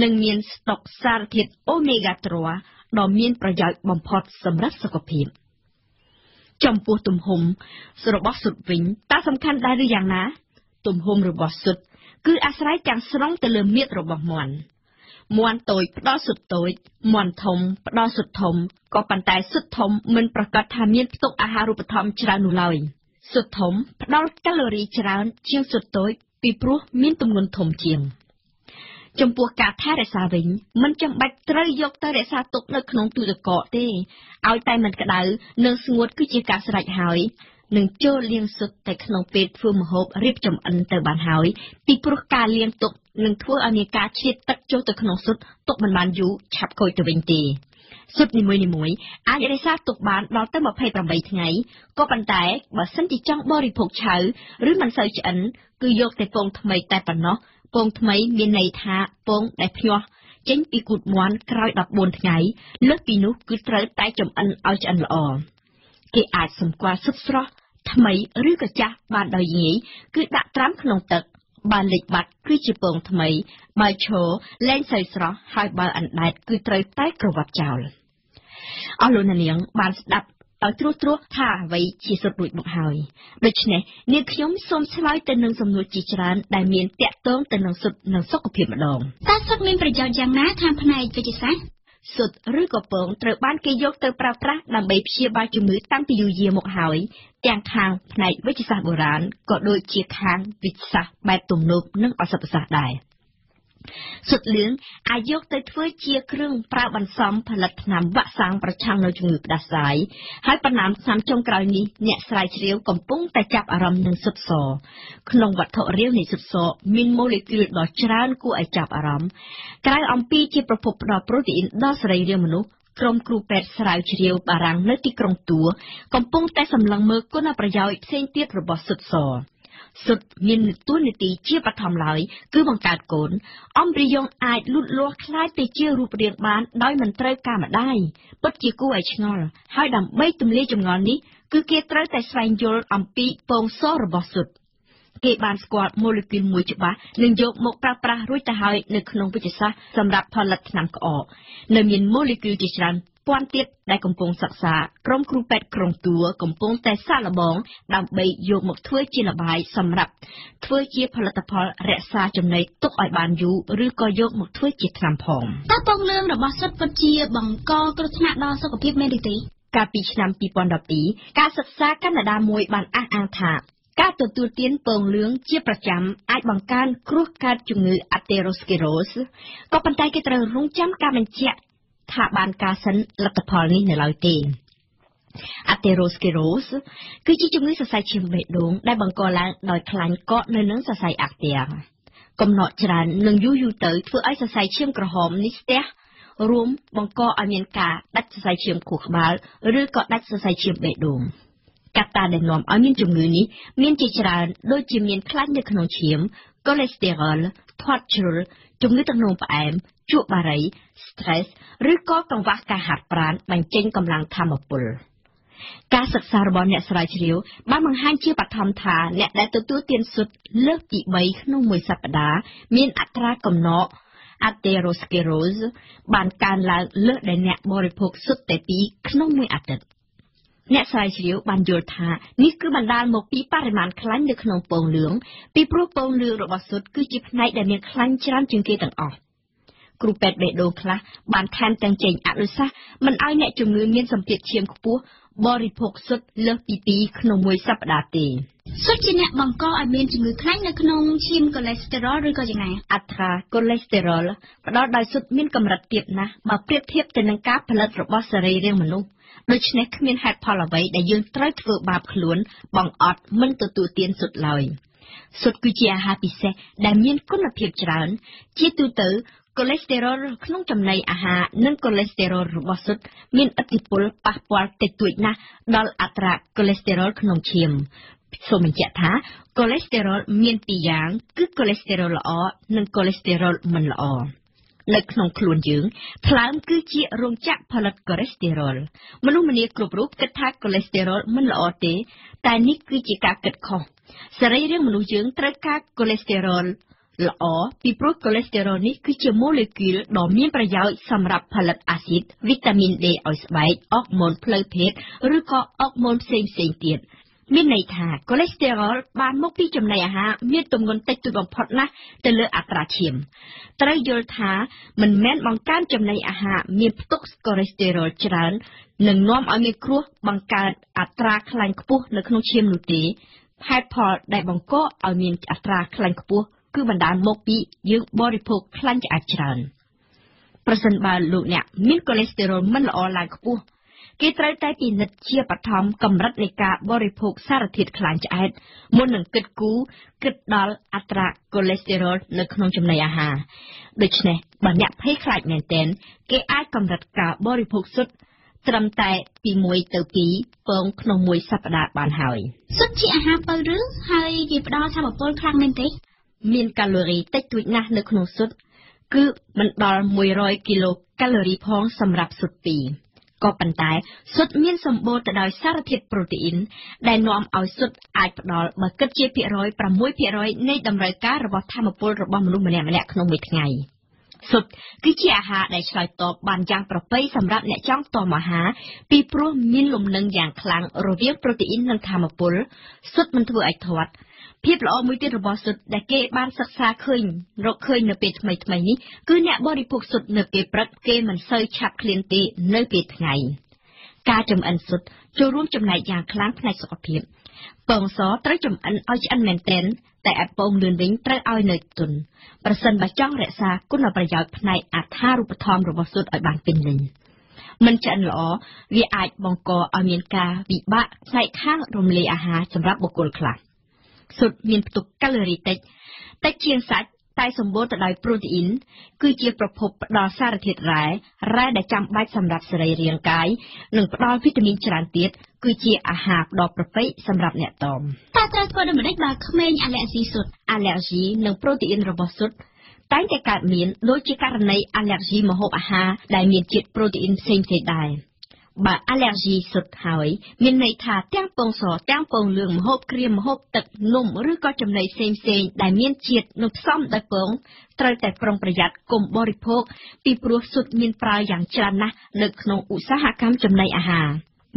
និងមានស្តុកសារធាតុអូមេហ្គា3ដ៏មានប្រយោជន៍បំផុតសម្រាប់សុខភាពចំពោះទំហំរបស់ស៊ុតវិញតើសំខាន់ដែរឬយ៉ាងណា ទំហំរបស់ស៊ុតគឺអាស្រ័យទាំងស្រុងទៅលើមាឌរបស់មាន់ មាន់តូចផ្ដល់សុទ្ធតូចមាន់ធំផ្ដល់សុទ្ធធំក៏ប៉ុន្តែសុទ្ធធំមិនប្រកាសថាមានផ្ទុកអាហារូបត្ថម្ភច្រើននោះឡើយសុទ្ធធំផ្ដល់កាឡូរីច្រើន ជាងសុទ្ធតូចពីព្រោះមានទម្ងន់ធំជាងចំពោះការថែរក្សាវិញមិនចាំបាច់ត្រូវយកទៅរក្សាទុកនៅក្នុងទូទឹកកកទេឲ្យតែមិនក្តៅនិងស្ងួតគឺជាការស្រេចហើយនឹងចូលលាងសុទ្ធតែក្នុងពេលធ្វើម្ហូបរៀបចំអិនទៅបានហើយពីព្រោះការលាងទុក នឹងធ្វើឲ្យមានការឆ្លៀតទឹកចូលទៅក្នុងស៊ុតទុកមិនបានយូរឆាប់ខូចទៅវិញទេស៊ុតនីមួយៗអាចរក្សាទុកបានដល់ទៅ28ថ្ងៃក៏ប៉ុន្តែបើសិនជាចង់បរិភោគឆៅឬមិនសូវឆ្អិនគឺយកតែពងថ្មីតែប៉ុណ្ណោះពងថ្មីមានន័យថាពងដែលភ្ញាស់ចេញពីគូតមាន់ក្រោយ14ថ្ងៃលើសពីនោះគឺត្រូវតែចំអិនឲ្យឆ្អិនល្អគេអាចសម្គាល់ស៊ុតស្រស់ថ្មីឬក៏ចាស់បានដោយងាយគឺដាក់ត្រាំក្នុងទឹក បើលិចបាត់គឺជាពងថ្មី បើឈរលែងសូវស្រស់ហើយបើអណ្ដែតគឺត្រូវតែក្រវ៉ាត់ចោលអស់លោកនាងបានស្ដាប់ឲ្យត្រួសត្រាសថាអ្វីជាសុទ្ធរួចមកហើយដូច្នេះនាងខ្ញុំសូមឆ្លើយទៅនឹងសំណួរជាច្រើនដែលមានតាក់ទងទៅនឹងសុទ្ធនិងសុខភាពម្ដងតើសុទ្ធមានប្រយោជន៍យ៉ាងណាខាងផ្នែកវិទ្យាសាស្ត្រ សុទ្ធឬក៏ពងត្រូវបានគេយកទៅប្រើប្រាស់ដើម្បីព្យាបាលជំងឺតាំងពីយូរយារមកហើយ ទាំងខាងផ្នែកវិទ្យាសាស្ត្របុរាណក៏ដូចជាខាងវិទ្យាសាស្ត្របែបទំនើបនិងឱសថសាស្ត្រដែរ។ សុទ្ធលឿងអាចយកទៅធ្វើជាគ្រឿងប្រើបន្សំផលិតថ្នាំវ៉ាក់សាំងប្រឆាំងនឹងជំងឺផ្ដាសាយហើយប៉ុន្មានឆ្នាំចុងក្រោយនេះអ្នកស្រាវជ្រាវកំពុងតែចាប់អារម្មណ៍នឹងសុទ្ធសក្នុងវត្ថុរាវនៃសុទ្ធសមានម៉ូលេគុលដ៏ច្រើនគួរឲ្យចាប់អារម្មណ៍ក្រៅអំពីជាប្រភពផ្ដល់ប្រូតេអ៊ីនដល់សរីរាង្គមនុស្សក្រុមគ្រូពេទ្យស្រាវជ្រាវបារាំងនៅទីក្រុងតួកំពុងតែសម្លឹងមើលគុណប្រយោជន៍ផ្សេងទៀតរបស់សុទ្ធស សុទ្ធមានទួនាទីជាបឋមឡើយគឺបង្កើតកូនអំព្រិយងអាចលូតលាស់คล้ายទៅជារូបរាងបានដោយមិនត្រូវការម្ដាយពិតជាគួរឲ្យឆ្ងល់ហើយដើម្បីទម្លាយចម្ងល់នេះគឺគេត្រូវតែស្វែងយល់អំពីពងសរបស់សុទ្ធគេបានស្គាល់ម៉ូលេគុលមួយច្បាស់និងយកមកប្រើប្រាស់រួចទៅហើយនៅក្នុងវិទ្យាសាស្ត្រសម្រាប់ផលិតថ្នាំក្អកនៅមានម៉ូលេគុលជាច្រើន ពាន់ទៀតដែលកំពុងសិក្សា ក្រុមគ្រូពេទ្យក្រុងតួកំពុងតែសាកល្បងដើម្បីយកមកធ្វើជាលបាយសម្រាប់ធ្វើជាផលិតផលរក្សាចំណីទុកឲ្យបានយូរឬក៏យកមកធ្វើជាថ្នាំផងតើពងលឿងរបស់សុទ្ធពិតជាបង្កគ្រោះថ្នាក់ដល់សុខភាពមែនទេកាលពីឆ្នាំ2012ការសិក្សាកាណាដាមួយបានអះអាងថាការទទួលទានពងលឿងជាប្រចាំអាចបង្កើនគ្រោះកើតជំងឺ atherosclerosis ក៏ប៉ុន្តែគេត្រូវរងចាំការបញ្ជាក់ ថាបានការសិនលទ្ធផលនេះនៅឡើយទេ Atherosclerosis គឺជាជំងឺសរសៃឈាមបេះដូងដែលបង្កឡើងដោយខ្លាញ់កកនៅនឹងសរសៃអាក់ទែរកំណត់ច្រើននឹងយូរយូរទៅធ្វើឲ្យសរសៃឈាមក្រហមនេះស្ទះរួមបង្កឲ្យមានការដាច់សរសៃឈាមខួរក្បាលឬក៏ដាច់សរសៃឈាមបេះដូងកត្តាដែលនាំឲ្យមានជំងឺនេះមានជាច្រើនដូចជាមានខ្លាញ់នៅក្នុងឈាមកូលេស្តេរ៉ុលធាត់ជ្រុល ជំងឺទឹកនោមផ្អែមជក់បារី stress ឬក៏កង្វះការហាត់ប្រាណបញ្ចេញកម្លាំងធម៌ពលការសិក្សារបស់អ្នកស្រាវជ្រាវបានបង្ហាញជាបឋមថាអ្នកដែលទទួលទានស៊ុតលើសពី3ក្នុងមួយសប្តាហ៍មានអត្រាកំណក atherosclerosis បានកើនឡើងលើសដែលអ្នកបរិភោគស៊ុតតែ2ក្នុងមួយអាទិត្យ អ្នកស្រាវជ្រាវបានយល់ថានេះគឺបណ្ដាលមកពីបរិមាណខ្លាញ់នៅក្នុងពងលឿងពីព្រោះពងលឿងរបស់ស៊ុតគឺជាផ្នែកដែលមានខ្លាញ់ច្រើនជាងគេទាំងអស់គ្រូពេទ្យបេះដូងខ្លះបានថែមទាំងចេញអនុសាសន៍មិនឲ្យអ្នកជំងឺមានសម្ពាធឈាមខ្ពស់ បរិភោគស៊ុតលើសពី2ក្នុងមួយសប្តាហ៍ទេស៊ុតជាអ្នកបង្កឲ្យមានជំងឺខ្លាញ់នៅក្នុងឈាមកូលេស្តេរ៉ុលឬក៏យ៉ាងណាអត្រាកូលេស្តេរ៉ុលផ្ដល់ដោយស៊ុតមានកម្រិតទាបណាស់បើប្រៀបធៀបទៅនឹងការផលិតរបស់សរីរាង្គមនុស្សដូច្នេះគ្មានហេតុផលអ្វីដែលយើងត្រូវធ្វើបាបខ្លួន បង្អត់មិនទទួលទានស៊ុតឡើយស៊ុតគឺជាអាហារពិសេសដែលមានគុណភាពច្រើន ជាទូទៅ កូលេស្តេរ៉ុលក្នុងចំណីអាហារនិងកូលេស្តេរ៉ុលរបស់ស៊ុតមានឥទ្ធិពលប៉ះពាល់តិចតួចណាស់ដល់អត្រាកូលេស្តេរ៉ុលក្នុងឈាមសូមបញ្ជាក់ថាកូលេស្តេរ៉ុលមានពីរយ៉ាង គឺកូលេស្តេរ៉ុលល្អនិងកូលេស្តេរ៉ុលមិនល្អនៅក្នុងខ្លួនយើងថ្លើមគឺជារោងចក្រផលិតកូលេស្តេរ៉ុលមនុស្សម្នាគ្រប់រូបគិតថាកូលេស្តេរ៉ុលមិនល្អទេ តែនេះគឺជាការគិតខុសសរីរាង្គមនុស្សយើងត្រូវការកូលេស្តេរ៉ុល ល្អពីព្រោះកូលេស្តេរ៉ុលនេះគឺជាម៉ូលេគុលដ៏មានប្រយោជន៍សម្រាប់ផលិតអាស៊ីតវីតាមីន D ឲ្យស្បែកអរម៉ូនផ្លូវភេទឬក៏អរម៉ូនផ្សេងផ្សេងទៀតមានន័យថាកូលេស្តេរ៉ុលបានមកពីចំណីអាហារមានទម្ងន់តិចតួចបំផុតណាស់ទៅលើអត្រាឈាមត្រូវយល់ថាមិនមែនបង្កើនចំណីអាហារមានផ្ទុកកូលេស្តេរ៉ុលច្រើននឹងនាំឲ្យមានគ្រោះបង្កើតអត្រាខ្លាញ់ខ្ពស់នៅក្នុងឈាមនោះទេហេតុផលដែលបង្កឲ្យមានអត្រាខ្លាញ់ខ្ពស់ គឺបណ្ដាលមកពីយើងបរិភោគខ្លាញ់ឆ្អាបច្រើនប្រសិនបើលោកអ្នកមានកូលេស្តេរ៉ុលមិនល្អឡើងខ្ពស់គេត្រូវតែពិនិត្យជាបឋមកម្រិតនៃការបរិភោគសារធាតុខ្លាញ់ឆ្អែតមុននឹងគិតគូរគិតដល់អត្រាកូលេស្តេរ៉ុលនៅក្នុងចំណីអាហារដូច្នេះបើអ្នកភ័យខ្លាចមែនទែនគេអាចកម្រិតការបរិភោគស៊ុតត្រឹមតែពី1ទៅ2ពងក្នុងមួយសប្តាហ៍បានហើយស៊ុតជាអាហារពៅឬហើយវាផ្ដល់ធម៌ពលខ្លាំងមែនទេ មានកាឡូរីតិចតួចណាស់នៅក្នុងស៊ុតគឺមិនដល់100គីឡូកាឡូរីផងសម្រាប់ស៊ុតពីរក៏ប៉ុន្តែស៊ុតមានសម្បូរទៅដោយសារធាតុប្រូតេអ៊ីនដែលនាំឲ្យស៊ុតអាចផ្ដល់បើគិតជាភាគរយ6%នៃតម្រូវការរបស់ធម្មពលរបស់មនុស្សម្នាក់ៗក្នុងមួយថ្ងៃស៊ុតគឺជាអាហារដែលឆ្លើយតបបានយ៉ាងប្រពៃសម្រាប់អ្នកចង់តមអាហារពីព្រោះមានលំនឹងយ៉ាងខ្លាំងរវាងប្រូតេអ៊ីននិងធម្មពលស៊ុតមិនធ្វើឲ្យធាត់ ភាពល្អមួយទៀតរបស់ស៊ុតដែលគេបានសិក្សាឃើញរកឃើញនៅពេលថ្មីថ្មីនេះគឺអ្នកបរិភោគស៊ុតនៅពេលព្រឹកគេមិនសូវឆាប់ឃ្លានទេនៅពេលថ្ងៃការចំអិនស៊ុតចូលរួមចំណែកយ៉ាងខ្លាំងផ្នែកសុខភាពពងសត្រូវចំអិនឲ្យឆ្អិនមែនទែនតែឯពងលឿនវិញត្រូវឲ្យនៅទន់ប្រសិនបើចង់រក្សាគុណប្រយោជន៍ផ្នែកអថារូបត្ថម្ភរបស់ស៊ុតឲ្យបានពេញលេញមិនឆ្អិនល្អវាអាចបង្កឲ្យមានការវិបាកផ្នែកខាងរំលាយអាហារសម្រាប់បុគ្គលខ្លះ ស៊ុតមានផ្ទុកកាឡូរីតិចតិចជាងសាច់តែសម្បូរទៅដោយប្រូតេអ៊ីនគឺជាប្រភពផ្ដល់សារធាតុរ៉ែរ៉ែដែលចាំបាច់សម្រាប់សរីរាង្គកាយនិងផ្ដល់វីតាមីនច្រើនទៀតគឺជាអាហារដ៏ប្រពៃសម្រាប់អ្នកតមតើត្រូវធ្វើដូចម្តេចបើក្មេងអាឡែហ្ស៊ីស៊ុតអាឡែហ្ស៊ីនិងប្រូតេអ៊ីនរបស់ស៊ុតតែងតែកើតមានដូចជាករណីអាឡែហ្ស៊ីម្ហូបអាហារដែលមានជាតិប្រូតេអ៊ីនផ្សេងៗដែរ បើអាឡែហ្ស៊ីសុទ្ធហើយ មានន័យថាទាំងពងសទាំងពងលឿងម្ហូបក្រៀមម្ហូបទឹកនំឬក៏ចំណីផ្សេងផ្សេងដែលមានជាតិនិងផ្សំដោយពងត្រូវតែប្រុងប្រយ័ត្នកុំបរិភោគពីព្រោះស៊ុតមានប្រើយ៉ាងច្រើនណាស់នៅក្នុងឧស្សាហកម្មចំណីអាហារ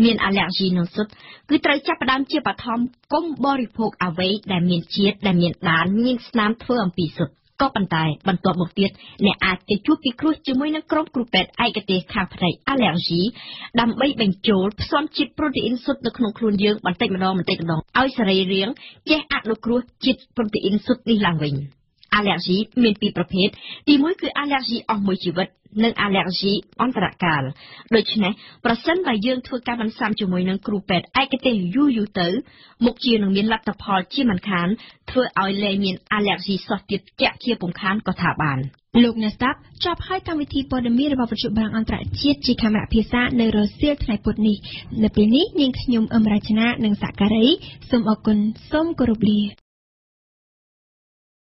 មានអាឡែហ្ស៊ីនឹងស៊ុតគឺត្រូវចាប់ផ្ដើមជាបឋមកុំបរិភោគអ្វីដែលមានជាតិដែលមានដានមានស្នាមធ្វើអំពីស៊ុត ក៏ប៉ុន្តែបន្ទាប់មកទៀតអ្នកអាចទៅជួបពិគ្រោះជាមួយនឹងក្រុមគ្រូពេទ្យឯកទេសខាងផ្នែក allergy ដើម្បីបញ្ចូលផ្សំជាតិប្រូតេអ៊ីនសុទ្ធនៅក្នុងខ្លួនយើងបន្តិចម្ដងបន្តិចម្ដងឲ្យសរីរាង្គចេះអនុគ្រោះជាតិប្រូតេអ៊ីនសុទ្ធនេះឡើងវិញ allergy មានពីរប្រភេទទី1គឺ allergy អស់មួយជីវិតនិងអាឡែហ្ស៊ីអន្តរកាលដូច្នេះប្រសិនបើយើងធ្វើការបន្ស៊ាំជាមួយនឹងគ្រូពេទ្យឯកទេសយូរយូរទៅមុខជានឹងមានលទ្ធផលជាមិនខានធ្វើឲ្យលែងមានអាឡែហ្ស៊ីសោះទៀតជាក់ជាពុំខានក៏ថាបានលោកអ្នកស្ដាប់ចប់ហើយកម្មវិធីព័ត៌មានរបស់វិទ្យុបារាំងអន្តរជាតិជាខេមរៈភាសានៅរសៀលថ្ងៃពុធនេះនៅពេលនេះនាងខ្ញុំអឹមរចនានិងសក្ការីសូមអរគុណសូមគោរពលា